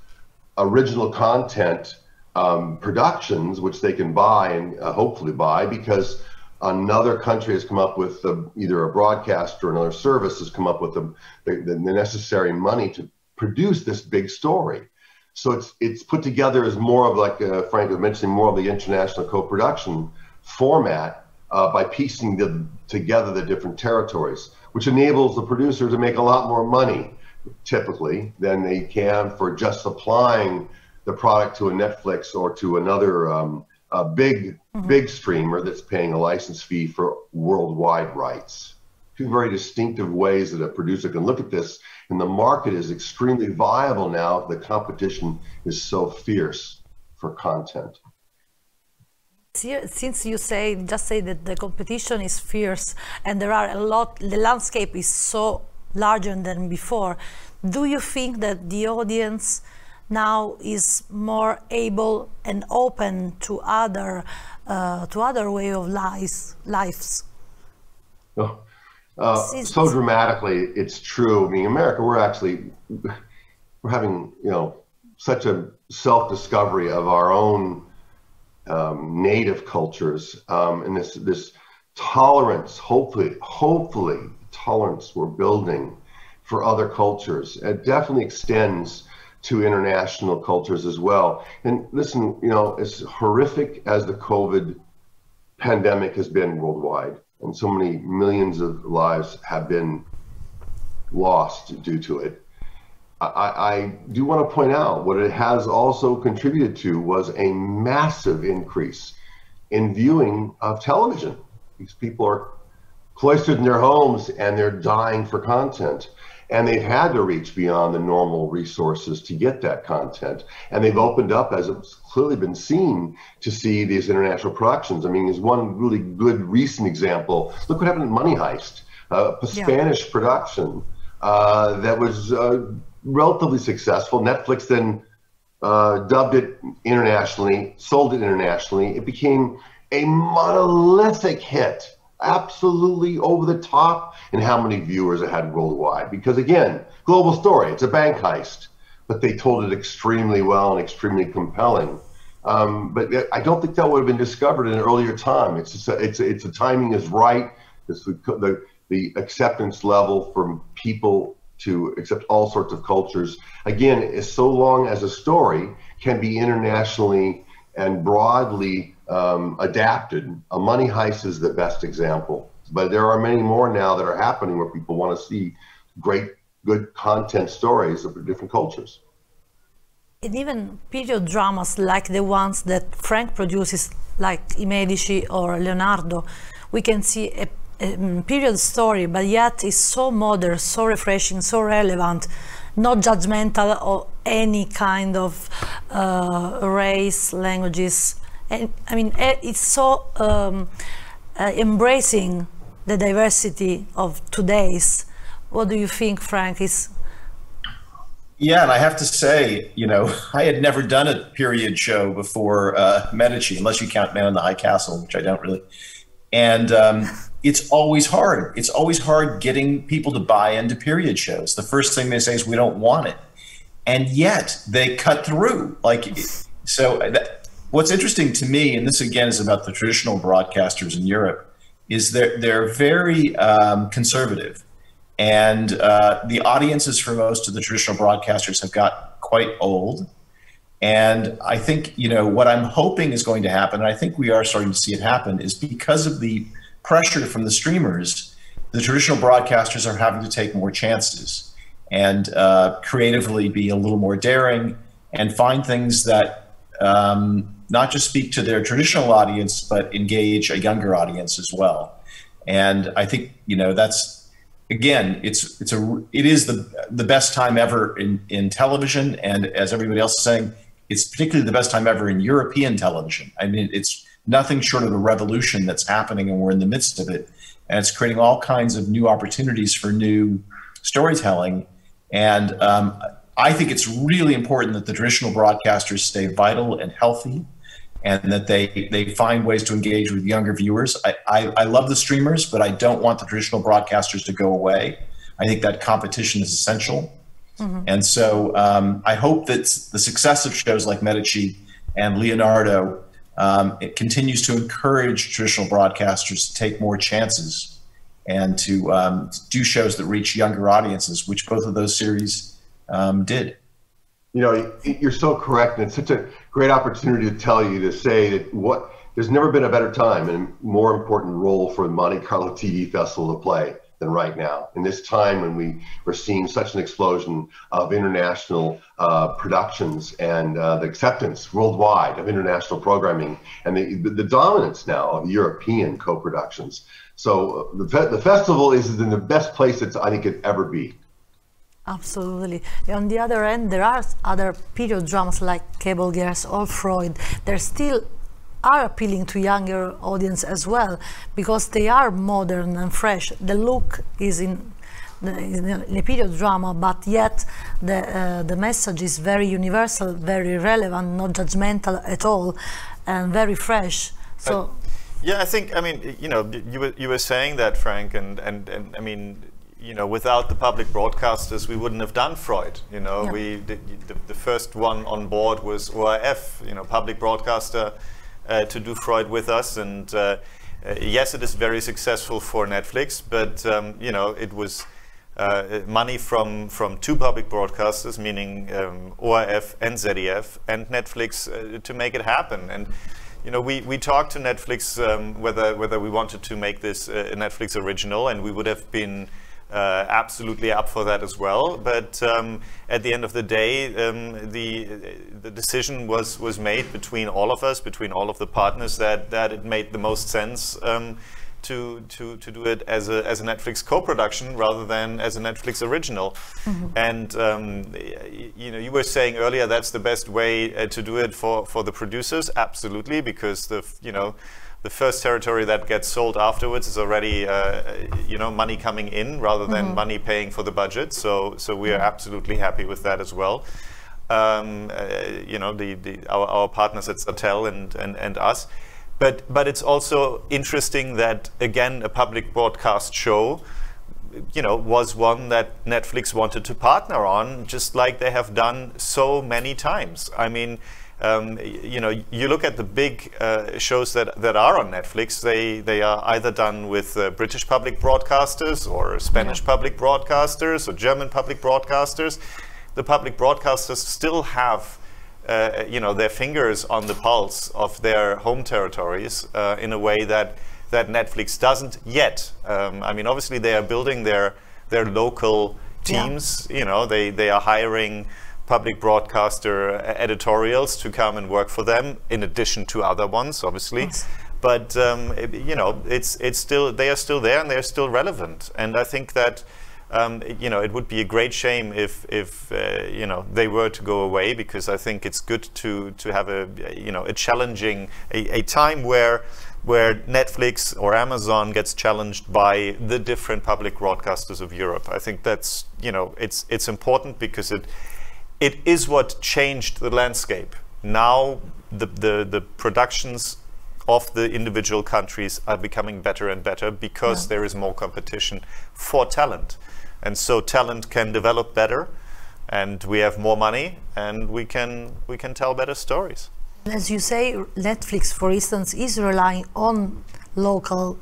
original content um, productions, which they can buy and uh, hopefully buy because another country has come up with the, either a broadcaster or another service has come up with the, the, the necessary money to produce this big story. So it's it's put together as more of like uh, Frank was mentioning, more of the international co-production format uh, by piecing the, together the different territories, which enables the producer to make a lot more money typically than they can for just supplying the product to a Netflix or to another um, a big mm-hmm. big streamer that's paying a license fee for worldwide rights. Two very distinctive ways that a producer can look at this and the market is extremely viable now. The competition is so fierce for content. Since you say, just say that the competition is fierce and there are a lot, the landscape is so larger than before, do you think that the audience now is more able and open to other uh, to other way of lives lives oh, uh, so dramatically, it's true. I mean, America, we're actually we're having you know such a self-discovery of our own um, native cultures um, and this this tolerance. Hopefully, hopefully, tolerance we're building for other cultures. It definitely extends to international cultures as well. And listen, you know, as horrific as the COVID pandemic has been worldwide and so many millions of lives have been lost due to it. I, I, do want to point out what it has also contributed to was a massive increase in viewing of television. These people are cloistered in their homes and they're dying for content and they've had to reach beyond the normal resources to get that content. And they've opened up, as it's clearly been seen, to see these international productions. I mean, there's one really good recent example. Look what happened in Money Heist, uh, a Spanish yeah. production uh, that was uh, relatively successful. Netflix then uh, dubbed it internationally, sold it internationally. It became a monolithic hit absolutely over the top and how many viewers it had worldwide. Because again, global story, it's a bank heist, but they told it extremely well and extremely compelling. Um, but I don't think that would have been discovered in an earlier time. It's just a, it's a, it's the timing is right. It's the, the the acceptance level from people to accept all sorts of cultures. Again, so long as a story can be internationally and broadly um, adapted. A Money Heist is the best example, but there are many more now that are happening where people want to see great, good content stories of different cultures. And even period dramas like the ones that Frank produces, like I Medici or Leonardo, we can see a, a mm, period story, but yet it's so modern, so refreshing, so relevant, not judgmental of any kind of uh, race, languages. And I mean, eh, it's so um, uh, embracing the diversity of today's. What do you think, Frank? Is yeah, and I have to say, you know, <laughs> I had never done a period show before uh, Medici, unless you count Man in the High Castle, which I don't really. And um, it's always hard. It's always hard getting people to buy into period shows. The first thing they say is, we don't want it. And yet they cut through. Like, so that, what's interesting to me, and this again is about the traditional broadcasters in Europe, is they're, they're very um, conservative and uh, the audiences for most of the traditional broadcasters have got quite old. And I think, you know, what I'm hoping is going to happen, and I think we are starting to see it happen, is because of the pressure from the streamers, the traditional broadcasters are having to take more chances and uh, creatively be a little more daring and find things that um, not just speak to their traditional audience, but engage a younger audience as well. And I think, you know, that's again, it's it's a it is the the best time ever in in television, and as everybody else is saying, it's particularly the best time ever in European television. I mean, it's nothing short of a revolution that's happening, and we're in the midst of it, and it's creating all kinds of new opportunities for new storytelling. And um, I think it's really important that the traditional broadcasters stay vital and healthy and that they they find ways to engage with younger viewers. I, I, I, love the streamers, but I don't want the traditional broadcasters to go away. I think that competition is essential. Mm-hmm. And so um, I hope that the success of shows like Medici and Leonardo um, it continues to encourage traditional broadcasters to take more chances and to um, do shows that reach younger audiences, which both of those series um, did you know, you're so correct, and it's such a great opportunity to tell you to say that what there's never been a better time and more important role for the Monte Carlo TV Festival to play than right now. In this time when we we're seeing such an explosion of international uh, productions and uh, the acceptance worldwide of international programming and the, the, dominance now of European co-productions. So uh, the, the festival is in the best place it's I think it ever be. Absolutely. On the other end, there are other period dramas like Cable Girls or Freud. They still are appealing to younger audience as well because they are modern and fresh. The look is in the, in the period drama, but yet the uh, the message is very universal, very relevant, not judgmental at all, and very fresh. So. Uh, yeah, I think I mean you know you were you were saying that Frank, and and and I mean you know, without the public broadcasters, we wouldn't have done Freud. You know, yeah. we the, the, first one on board was ORF, you know, public broadcaster, uh, to do Freud with us. And uh, uh, yes, it is very successful for Netflix, but um, you know, it was uh, money from from two public broadcasters, meaning um, ORF and ZDF, and Netflix uh, to make it happen. And you know, we, we talked to Netflix um, whether whether we wanted to make this uh, a Netflix original, and we would have been uh, absolutely up for that as well. But um, at the end of the day, um, the the decision was was made between all of us, between all of the partners, that that it made the most sense. Um, to, to, to do it as a, as a Netflix co-production rather than as a Netflix original. Mm-hmm. And um, you know, you were saying earlier that's the best way uh, to do it for, for the producers. Absolutely, because the you know the first territory that gets sold afterwards is already uh, you know money coming in rather than mm-hmm. money paying for the budget. So so we are mm-hmm. absolutely happy with that as well. Um, uh, you know the, the our, our partners at Satel and, and and us. But but it's also interesting that again a public broadcast show you know, was one that Netflix wanted to partner on, just like they have done so many times. I mean, um, you know, you look at the big uh, shows that, that are on Netflix, they, they are either done with uh, British public broadcasters or Spanish yeah. public broadcasters or German public broadcasters. The public broadcasters still have uh, you know, their fingers on the pulse of their home territories uh, in a way that, that Netflix doesn't yet. Um, I mean, obviously they are building their, their local teams, yeah. you know, they, they are hiring public broadcaster editorials to come and work for them, in addition to other ones, obviously. Yes. But um, it, you know, it's it's still they are still there and they are still relevant. And I think that um, you know it would be a great shame if if uh, you know they were to go away because I think it's good to to have a you know a challenging a, a time where where Netflix or Amazon gets challenged by the different public broadcasters of Europe. I think that's you know it's it's important because it it is what changed the landscape. Now the, the, the productions of the individual countries are becoming better and better because yeah. there is more competition for talent. And so talent can develop better and we have more money and we can we can tell better stories. As you say, Netflix, for instance, is relying on local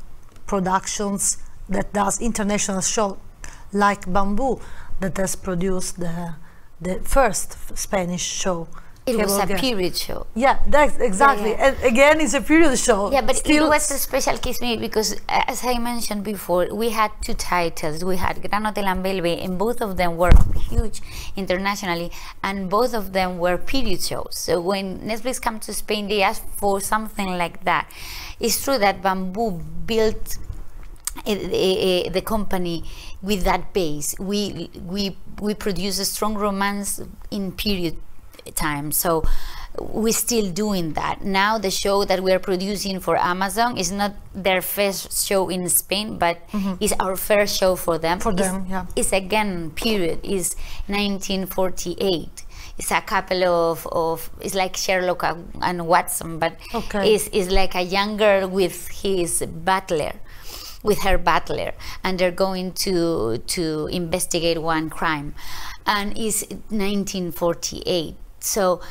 productions that does international show like Bambu that has produced the the first Spanish show. It was a period show. Yeah, that's exactly. Yeah, yeah. And again, it's a period show. Yeah, but Still it was a special case me because, as I mentioned before, we had two titles. We had Gran Hotel and Velvet, and both of them were huge internationally, and both of them were period shows. So when Netflix came to Spain, they asked for something like that. It's true that Bambu built eh, eh, eh, the company with that base. We we we produce a strong romance in period time. So we're still doing that. Now the show that we're producing for Amazon is not their first show in Spain, but mm-hmm. is our first show for them. For them, yeah. It's again period. Is 1948 it's a couple of, of it's like Sherlock and Watson, but okay. it's, it's like a younger with his butler with her butler, and they're going to to investigate one crime, and it's 1948. So.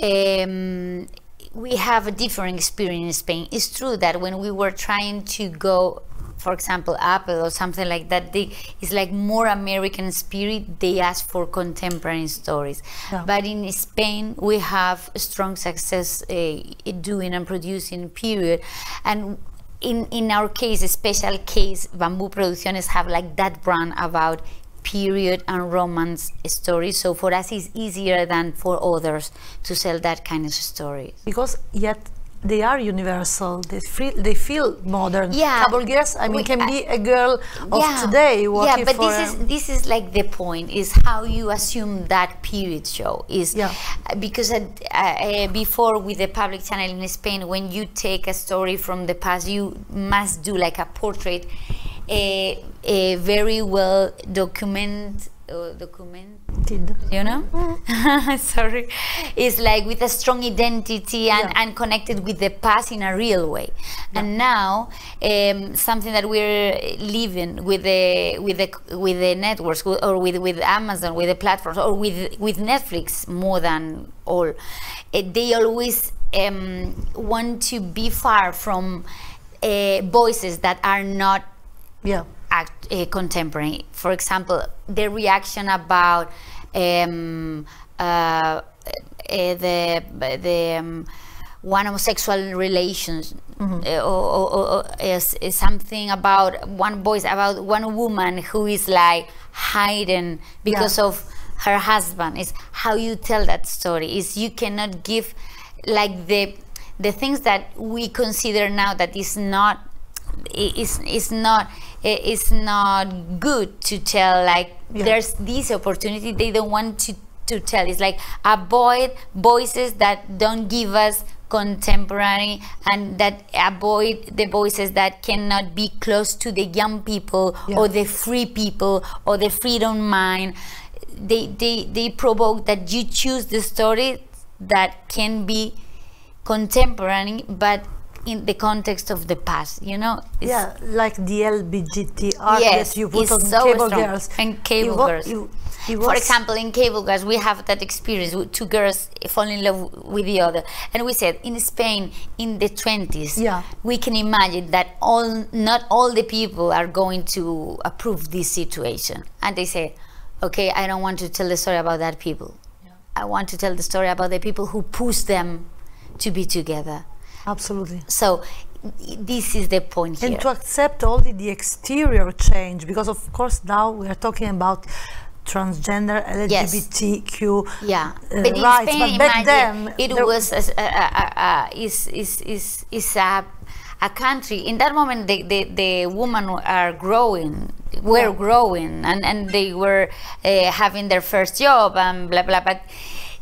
Um, we have a different experience in Spain. It's true that when we were trying to go, for example, Apple or something like that, they, it's like more American spirit. They ask for contemporary stories. Yeah. But in Spain, we have strong success uh, doing and producing period. And in in our case, a special case, Bambu Producciones have like that brand about period and romance stories. So for us, it's easier than for others to sell that kind of stories. Because yet they are universal. They feel they feel modern. Yeah, girls. I mean, we, can uh, be a girl of yeah, today. Yeah, but this is this is like the point. Is how you assume that period show is. Yeah. Because uh, uh, before with the public channel in Spain, when you take a story from the past, you must do like a portrait, a, a very well document uh, documented you know mm. <laughs> sorry it's like with a strong identity and, yeah. and connected with the past in a real way yeah. and now um, something that we're living with the with the with the networks or with with amazon with the platforms or with with netflix more than all uh, they always um, want to be far from uh, voices that are not yeah act, uh, contemporary. For example, the reaction about um, uh, uh, the the um, one homosexual relations mm-hmm. Uh, or, or, or is, is, something about one voice about one woman who is like hiding because yeah. of her husband is how you tell that story is you cannot give like the the things that we consider now that is not is is not it's not good to tell like yeah. there's this opportunity they don't want to to tell it's like avoid voices that don't give us contemporary and that avoid the voices that cannot be close to the young people yeah. or the free people or the freedom mind they, they they provoke that you choose the story that can be contemporary but in the context of the past. You know. It's yeah, like the LBGT yes, that you put on so Cable strong. Girls and Cable Girls. It, for example, in Cable Girls, we have that experience. Two girls fall in love with the other, and we said in Spain in the twenties, yeah. we can imagine that all not all the people are going to approve this situation, and they say, okay, I don't want to tell the story about that people. Yeah. I want to tell the story about the people who push them to be together. Absolutely. So this is the point. and here. to accept only the exterior change because of course now we are talking about transgender LGBTQ yes. yeah. Uh, but rights, Spain, but back then it was a, a, a, is is is is a a country in that moment the the, the women are growing were yeah. growing and and they were uh, having their first job and blah blah but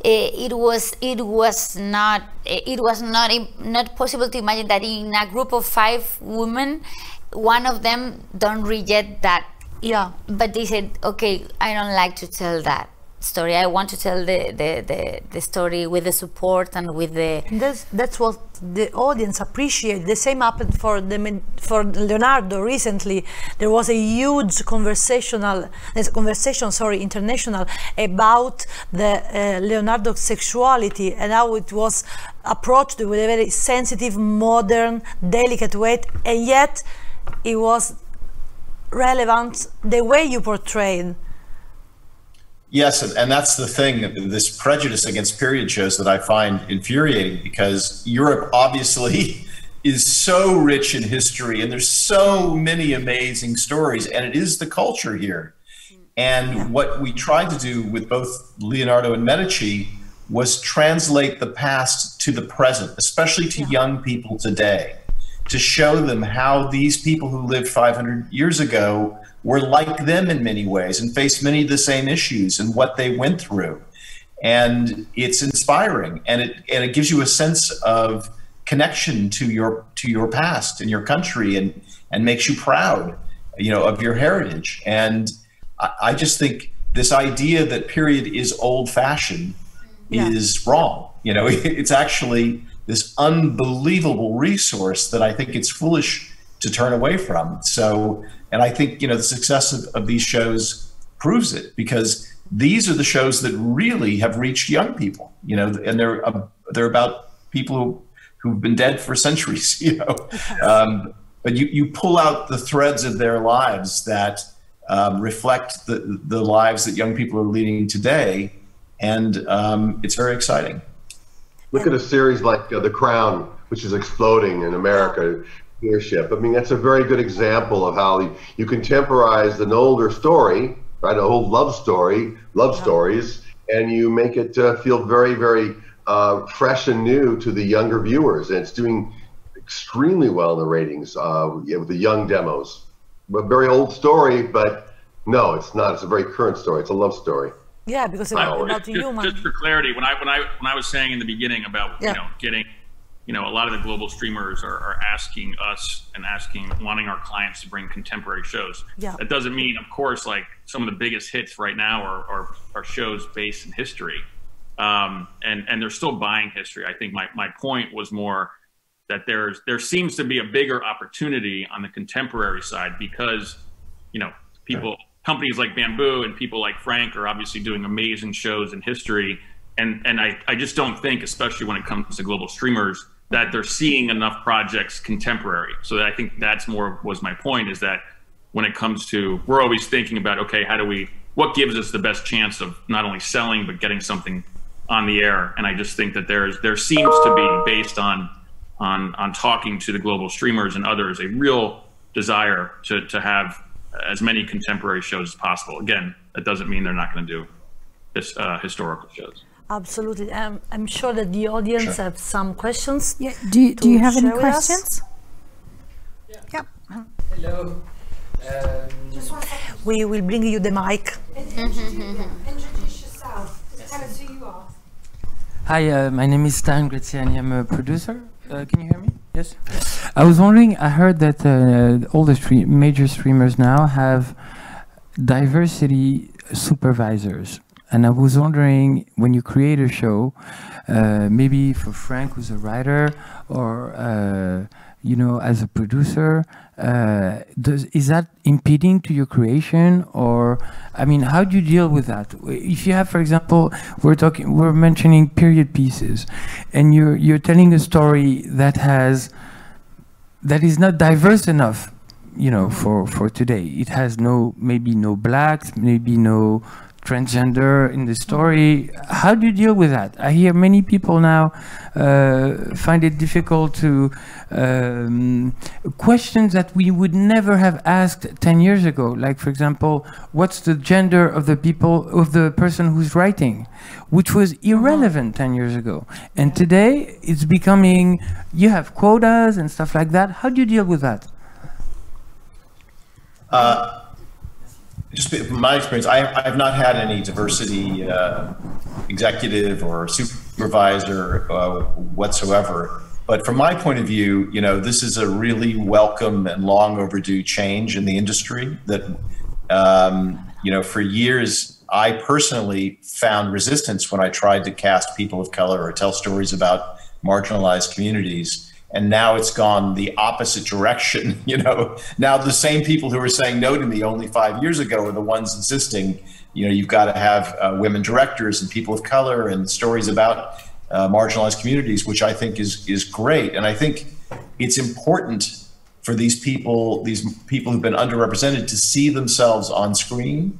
Eh, it was it was not eh, it was not not possible to imagine that in a group of five women one of them don't reject that yeah. But they said, okay, I don't like to tell that story. I want to tell the, the, the, the story with the support and with the. That's, that's what the audience appreciate. The same happened for the for Leonardo recently. There was a huge conversational conversation, sorry, international about the uh, Leonardo sexuality and how it was approached with a very sensitive, modern, delicate way, and yet it was relevant the way you portrayed. Yes, and that's the thing, this prejudice against period shows that I find infuriating because Europe obviously <laughs> is so rich in history and there's so many amazing stories, and it is the culture here. And what we tried to do with both Leonardo and Medici was translate the past to the present, especially to young people today to show them how these people who lived 500 years ago were like them in many ways and faced many of the same issues and what they went through. And it's inspiring and it and it gives you a sense of connection to your to your past and your country and and makes you proud, you know, of your heritage. And I, I just think this idea that period is old fashioned yeah. is wrong. You know, <laughs> it's actually this unbelievable resource that I think it's foolish to turn away from. So, and I think, you know, the success of, of these shows proves it because these are the shows that really have reached young people, you know, and they're, uh, they're about people who, who've been dead for <laughs> centuries, you know. Um, but you, you pull out the threads of their lives that um, reflect the, the lives that young people are leading today. And um, it's very exciting. Look at a series like uh, The Crown, which is exploding in America. Viewership. I mean, that's a very good example of how you contemporize an older story, right? A whole love story, love yeah. stories, and you make it uh, feel very, very uh, fresh and new to the younger viewers. And it's doing extremely well in the ratings uh, yeah, with the young demos. A very old story, but no, it's not. It's a very current story. It's a love story. Yeah, because about, about just, human. Just for clarity, when I when I when I was saying in the beginning about yeah. you know getting, you know, a lot of the global streamers are, are asking us and asking wanting our clients to bring contemporary shows. Yeah. That doesn't mean, of course, like some of the biggest hits right now are are, are shows based in history, um, and and they're still buying history. I think my my point was more that there's there seems to be a bigger opportunity on the contemporary side because you know people companies like Bambu and people like Frank are obviously doing amazing shows in history. And, and I, I just don't think, especially when it comes to global streamers, that they're seeing enough projects contemporary. So I think that's more was my point is that when it comes to, we're always thinking about, okay, how do we, what gives us the best chance of not only selling, but getting something on the air? And I just think that there's, there seems to be based on, on, on talking to the global streamers and others, a real desire to, to have as many contemporary shows as possible. Again, that doesn't mean they're not going to do this uh, historical shows. Absolutely. Um, I'm sure that the audience sure. have some questions. Yeah. Do you, do you have any questions? Yeah. Yep. Hello. Um, we will bring you the mic. Introduce yourself. Tell us who you are. Hi, uh, my name is Stan Graziani. I'm a producer. Uh, can you hear me? Yes. I was wondering. I heard that uh, all the stream, major streamers now have diversity supervisors. And I was wondering, when you create a show, uh, maybe for Frank, who's a writer, or uh, you know, as a producer, uh, does is that impeding to your creation, or I mean, how do you deal with that? If you have, for example, we're talking, we're mentioning period pieces, and you're you're telling a story that has that is not diverse enough you know, for, for today. It has no, maybe no blacks, maybe no transgender in the story. How do you deal with that? I hear many people now uh, find it difficult to um, questions that we would never have asked 10 years ago. Like, for example, what's the gender of the people, of the person who's writing, which was irrelevant 10 years ago. And today it's becoming, you have quotas and stuff like that. How do you deal with that? Uh, just from my experience, I, have not had any diversity uh, executive or supervisor uh, whatsoever. But from my point of view, you know, this is a really welcome and long overdue change in the industry that, um, you know, for years, I personally found resistance when I tried to cast people of color or tell stories about marginalized communities and now it's gone the opposite direction <laughs> you know? Now the same people who were saying no to me only five years ago are the ones insisting you know you've got to have uh, women directors and people of color and stories about uh, marginalized communities which i think is is great. And i think it's important for these people these people who've been underrepresented to see themselves on screen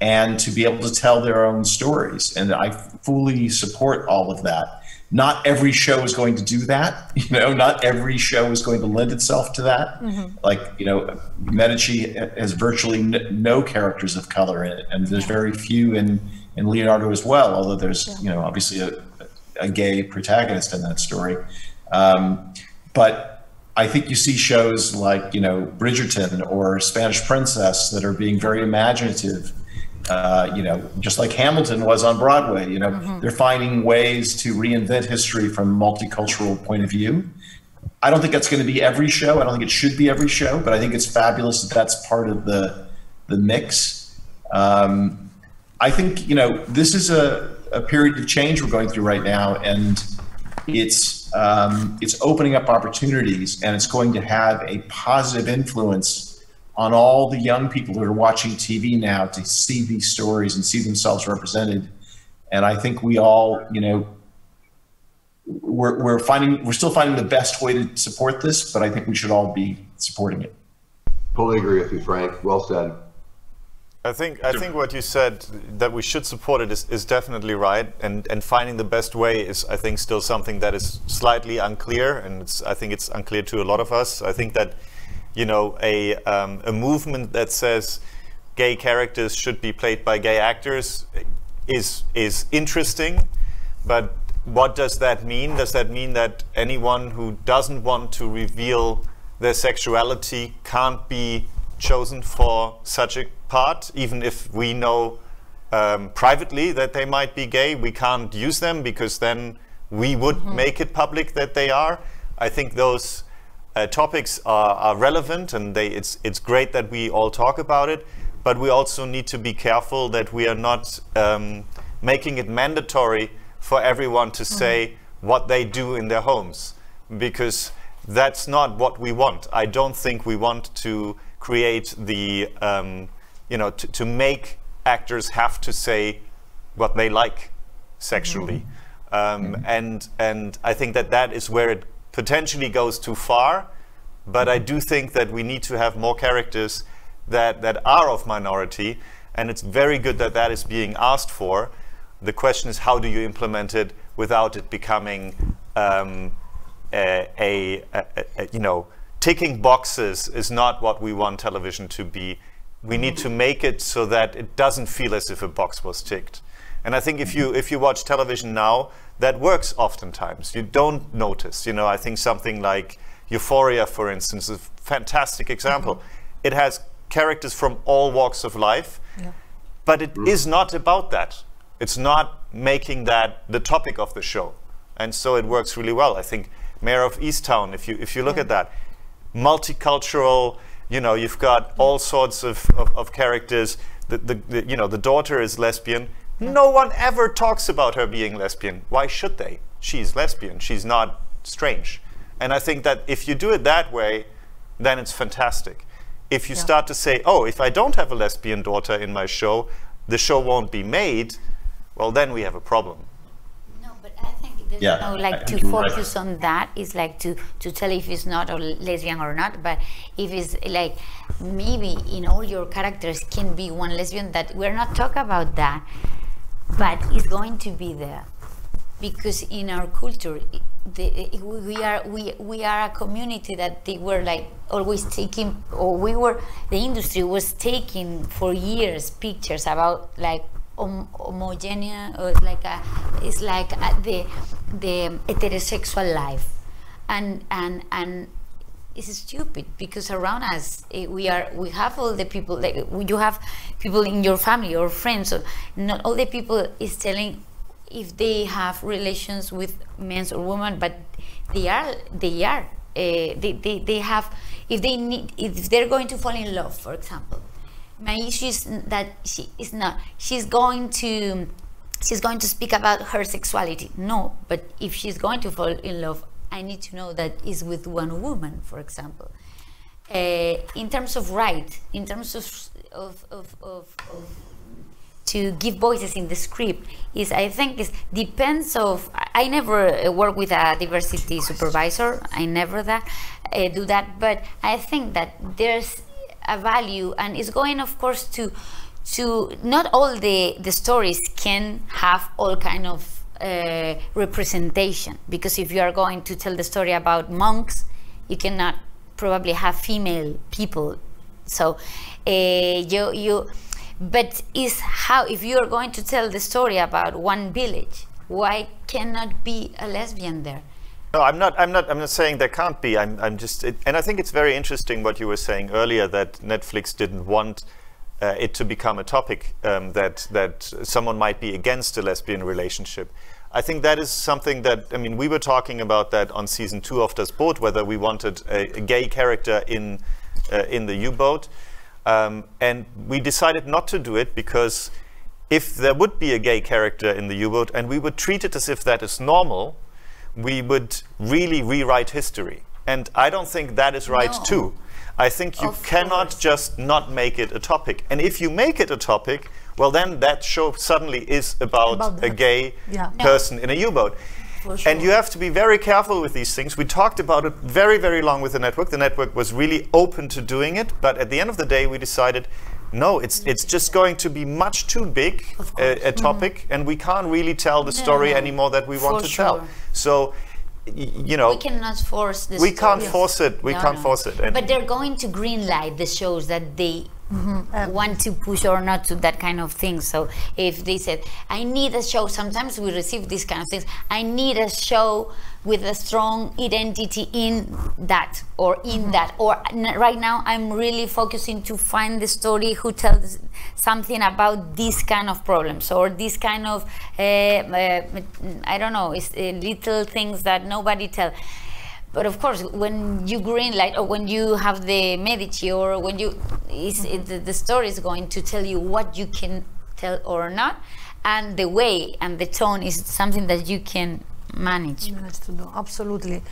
and to be able to tell their own stories. And i fully support all of that not every show is going to do that. <laughs> You know, not every show is going to lend itself to that. Mm-hmm. Like, you know, Medici has virtually no characters of color in it, and there's very few in in Leonardo as well. Although there's, yeah. you know, obviously a, a gay protagonist in that story. Um, but I think you see shows like, you know, Bridgerton or Spanish Princess that are being very imaginative uh, you know, just like Hamilton was on Broadway. You know, mm-hmm. they're finding ways to reinvent history from a multicultural point of view. I don't think that's going to be every show. I don't think it should be every show, but I think it's fabulous that that's part of the the mix. Um, I think you know this is a, a period of change we're going through right now, and it's um, it's opening up opportunities, and it's going to have a positive influence on all the young people who are watching TV now to see these stories and see themselves represented. And I think we all, you know, we're, we're finding, we're still finding the best way to support this, but I think we should all be supporting it. Totally agree with you, Frank. Well said. I think I think what you said that we should support it is, is definitely right, and and finding the best way is I think still something that is slightly unclear, and I think it's unclear to a lot of us. I think that you know, a, um, a movement that says gay characters should be played by gay actors is, is interesting, but what does that mean? Does that mean that anyone who doesn't want to reveal their sexuality can't be chosen for such a part, even if we know um, privately that they might be gay? We can't use them because then we would mm -hmm. make it public that they are. I think those uh, topics are, are, relevant and they, it's, it's great that we all talk about it, but we also need to be careful that we are not um, making it mandatory for everyone to say mm -hmm. what they do in their homes because that's not what we want. I don't think we want to create the, um, you know, to, to make actors have to say what they like sexually. Mm -hmm. um, mm -hmm. and, and I think that that is where it potentially goes too far, but I do think that we need to have more characters that, that are of minority, and it's very good that that is being asked for. The question is, how do you implement it without it becoming um, a, a, a, a, you know, ticking boxes is not what we want television to be. We need to make it so that it doesn't feel as if a box was ticked. And I think if you if you watch television now, that works oftentimes. You don't notice. You know, I think something like Euphoria, for instance, is a fantastic example. Mm -hmm. It has characters from all walks of life, yeah. but it mm. is not about that. It's not making that the topic of the show. And so it works really well. I think Mare of Easttown, if you if you look yeah. at that, multicultural, you know, you've got all sorts of, of, of characters. The, the, the, you know, the daughter is lesbian, No one ever talks about her being lesbian. Why should they? She's lesbian. She's not strange. And I think that if you do it that way, then it's fantastic. If you yeah. start to say, oh, if I don't have a lesbian daughter in my show, the show won't be made, well, then we have a problem. No, but I think there's yeah, no like to focus right. on that is like to to tell if it's not a lesbian or not, but if it's like maybe in all your characters can be one lesbian that we're not talking about that, but it's going to be there. Because in our culture the, we are we, we are a community that they were like always taking or we were the industry was taking for years pictures about like hom homogeneous uh, or like a, it's like a, the the heterosexual life. And and and it's stupid because around us eh, we are we have all the people like you have people in your family or friends so not all the people is telling if they have relations with men or women, but they are they are uh, they, they they have if they need if they're going to fall in love, for example. My issue is that she is not. She's going to she's going to speak about her sexuality. No, but if she's going to fall in love, I need to know that is with one woman, for example. Uh, in terms of right, in terms of of, of, of, to give voices in the script is I think is depends of I never uh, work with a diversity supervisor I never that uh, do that but I think that there's a value and it's going of course to to not all the the stories can have all kind of uh, representation. Because if you are going to tell the story about monks you cannot probably have female people. So uh, you you but is how if you are going to tell the story about one village why cannot be a lesbian there? No i'm not i'm not i'm not saying there can't be. I'm, I'm just it, and i think it's very interesting what you were saying earlier that netflix didn't want uh, it to become a topic um, that that someone might be against a lesbian relationship I think that is something that I mean we were talking about that on season two of Das Boot whether we wanted a, a gay character in uh, in the U-boat um, and we decided not to do it because if there would be a gay character in the U-boat and we would treat it as if that is normal, we would really rewrite history. And I don't think that is right no. too. I think you of cannot course. just not make it a topic. And if you make it a topic, well, then that show suddenly is about, about a gay yeah. person in a U-boat. Sure. And you have to be very careful with these things. We talked about it very, very long with the network. The network was really open to doing it, but at the end of the day, we decided no, it's it's just going to be much too big a, a, topic, mm -hmm. and we can't really tell the story no, anymore that we want to sure. tell. So you know we cannot force this we can't force it we no, can't no. force it and but they're going to greenlight the shows that they Mm-hmm. Uh, want to push or not to that kind of thing. So if they said, I need a show, sometimes we receive these kind of things. I need a show with a strong identity in that or in mm-hmm. that. Or right now, I'm really focusing to find the story who tells something about this kind of problems or this kind of, uh, uh, I don't know, it's, uh, little things that nobody tells but of course, when you green light or when you have the Medici or when you, it, the, the story is going to tell you what you can tell or not, and the way and the tone is something that you can manage. To absolutely.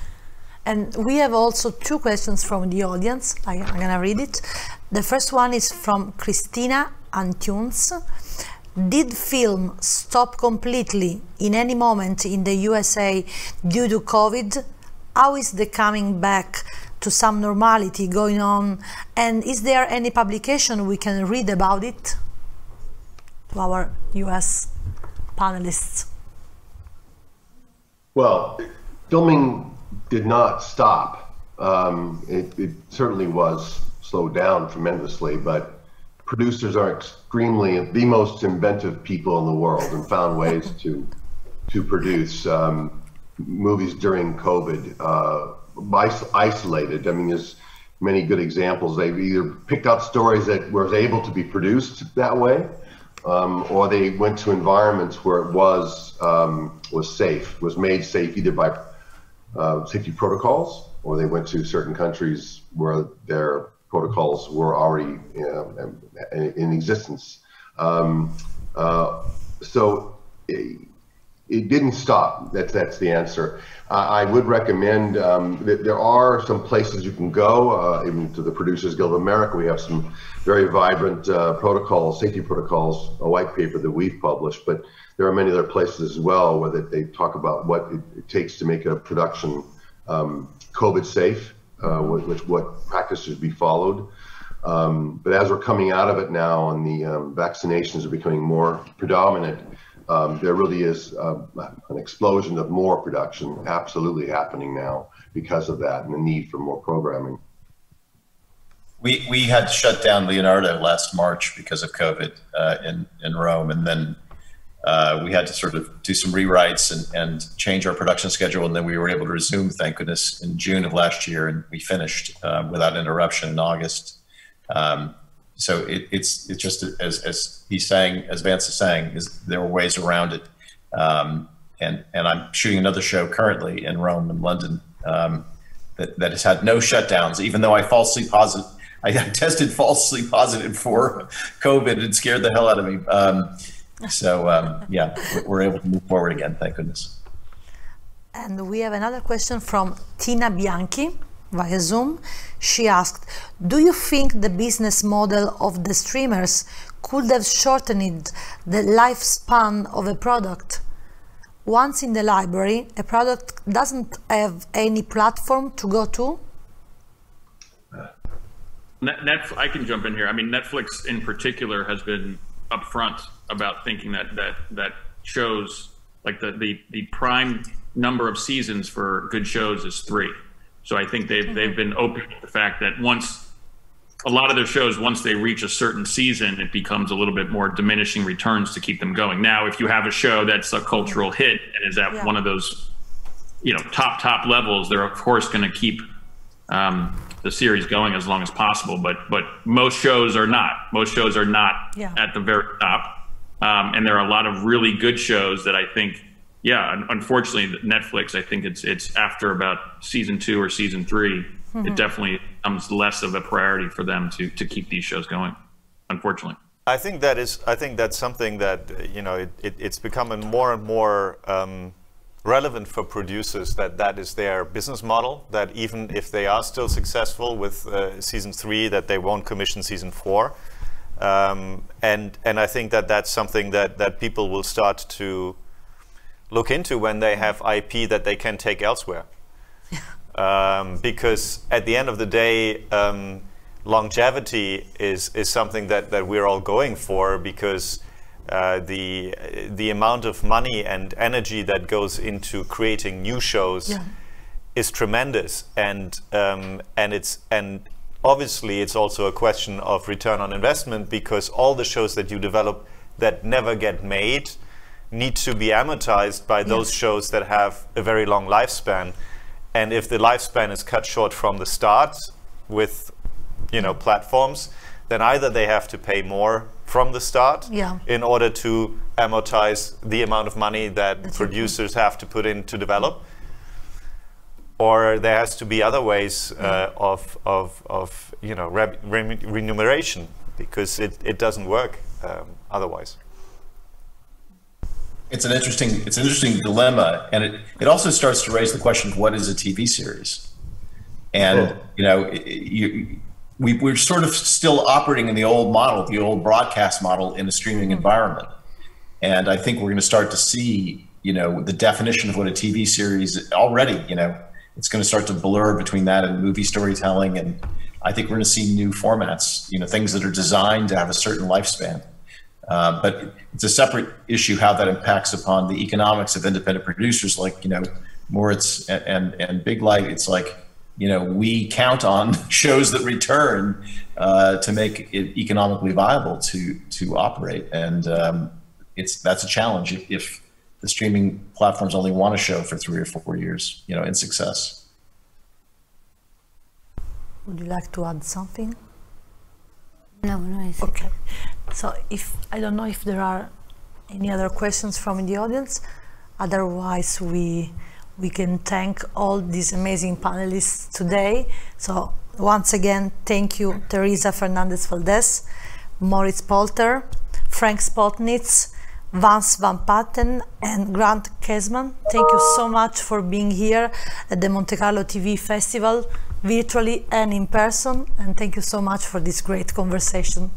And we have also two questions from the audience. I, am gonna read it. The first one is from Christina Antunes. Did film stop completely in any moment in the USA due to COVID how is the coming back to some normality going on? And is there any publication we can read about it? To our US panelists. Well, filming did not stop. Um, it, it certainly was slowed down tremendously, but producers are extremely the most inventive people in the world and found ways to to produce. Um, movies during COVID, uh, isolated. I mean, there's many good examples. They've either picked out stories that were able to be produced that way, um, or they went to environments where it was um, was safe, was made safe either by uh, safety protocols, or they went to certain countries where their protocols were already in, in existence. Um, uh, so it, didn't stop. That's that's the answer. Uh, I would recommend um, that there are some places you can go. Uh, even to the Producers Guild of America, we have some very vibrant uh, protocols, safety protocols, a white paper that we've published. But there are many other places as well where they, they talk about what it, it, takes to make a production um, COVID safe, uh, which what practices be followed. Um, but as we're coming out of it now and the um, vaccinations are becoming more predominant, um, there really is uh, an explosion of more production absolutely happening now because of that and the need for more programming. We, we had to shut down Leonardo last March because of COVID uh, in, in Rome. And then uh, we had to sort of do some rewrites and, and change our production schedule. And then we were able to resume, thank goodness, in June of last year. And we finished uh, without interruption in August. Um, so it, it's it's just as as he's saying, as Vance is saying, is there are ways around it. Um, and and I'm shooting another show currently in Rome and London um, that that has had no shutdowns, even though I falsely positive. I tested falsely positive for COVID and scared the hell out of me. Um, so um, yeah, we're able to move forward again. Thank goodness. And we have another question from Tina Bianchi via Zoom. She asked, Do you think the business model of the streamers could have shortened the lifespan of a product? Once in the library, a product doesn't have any platform to go to? Net, I can jump in here. I mean, Netflix in particular has been upfront about thinking that that that shows like the the, the prime number of seasons for good shows is three. So I think they've they've been open to the fact that once a lot of their shows, once they reach a certain season, it becomes a little bit more diminishing returns to keep them going. Now, if you have a show that's a cultural hit and is at yeah. one of those, you know, top top levels, they're of course going to keep um, the series going as long as possible. But but most shows are not. Most shows are not yeah. at the very top, um, and there are a lot of really good shows that I think yeah, unfortunately, Netflix. I think it's it's after about season two or season 3 mm-hmm. it definitely becomes less of a priority for them to to keep these shows going. Unfortunately. I think that is. I think that's something that you know it, it it's becoming more and more um, relevant for producers that that is their business model. That even if they are still successful with uh, season three, that they won't commission season four. Um, and and I think that that's something that that people will start to look into when they have IP that they can take elsewhere. <laughs> um, because at the end of the day, um, longevity is, is something that, that we're all going for because uh, the, the amount of money and energy that goes into creating new shows yeah. is tremendous. And, um, and, it's, and obviously, it's also a question of return on investment because all the shows that you develop that never get made need to be amortized by those shows that have a very long lifespan. And if the lifespan is cut short from the start with, you know, platforms, then either they have to pay more from the start yeah. in order to amortize the amount of money that That's producers okay. have to put in to develop, or there has to be other ways uh, of, of, of you know re remuneration because it, it doesn't work um, otherwise it's an interesting it's an interesting dilemma, and it it also starts to raise the question of what is a TV series, and cool. you know you. We, we're sort of still operating in the old model, the old broadcast model in a streaming environment. And I think we're going to start to see, you know, the definition of what a TV series already, you know, it's going to start to blur between that and movie storytelling. And I think we're going to see new formats, you know, things that are designed to have a certain lifespan. Uh, but it's a separate issue how that impacts upon the economics of independent producers like you know Moritz and, and, and Big Light. It's like you know we count on <laughs> shows that return uh, to make it economically viable to to operate, and um, it's that's a challenge if, if the streaming platforms only want to show for three or four years, you know, in success. Would you like to add something? No, no, I think. Okay. So if I don't know if there are any other questions from the audience, otherwise we we can thank all these amazing panelists today. So once again, thank you, Teresa Fernandez Valdes, Moritz Polter, Frank Spotnitz, Vance Van Petten and Grant Kessman. Thank you so much for being here at the Monte Carlo TV Festival, virtually and in person. And thank you so much for this great conversation.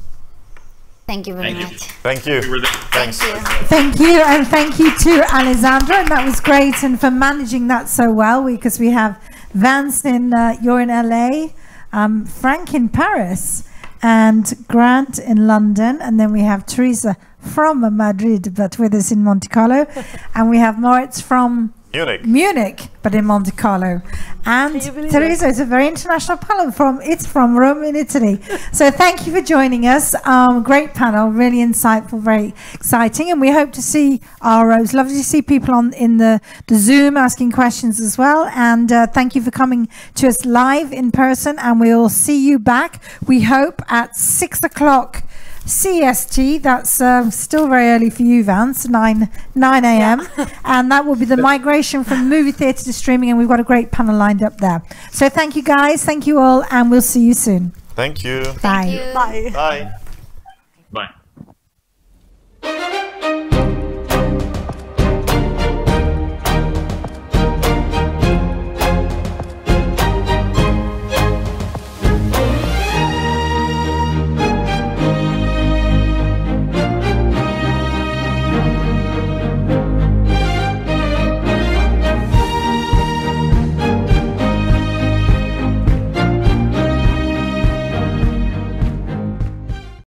Thank you very Thank you. much. Thank you. You were there. Thanks. Thank you. Thank you, and thank you to Alessandra, and that was great, and for managing that so well, because we have Vance in, uh, you're in LA, um, Frank in Paris, and Grant in London, and then we have Teresa from Madrid, but with us in Monte Carlo, <laughs> and we have Moritz from Munich. Munich, but in Monte Carlo. And Can you believe Teresa is a very international panel from it's from Rome in Italy. so thank you for joining us. Um, great panel, really insightful, very exciting, and we hope to see our. It lovely to see people on in the, the Zoom asking questions as well. And uh, thank you for coming to us live in person. And we'll see you back. We hope at six o'clock. CST. That's uh, still very early for you, Vance. Nine nine a.m. Yeah. <laughs> and that will be the migration from movie theatre to streaming. And we've got a great panel lined up there. So thank you guys. Thank you all, and we'll see you soon. Thank you. Bye. Thank you. Bye. Bye. Bye. Bye.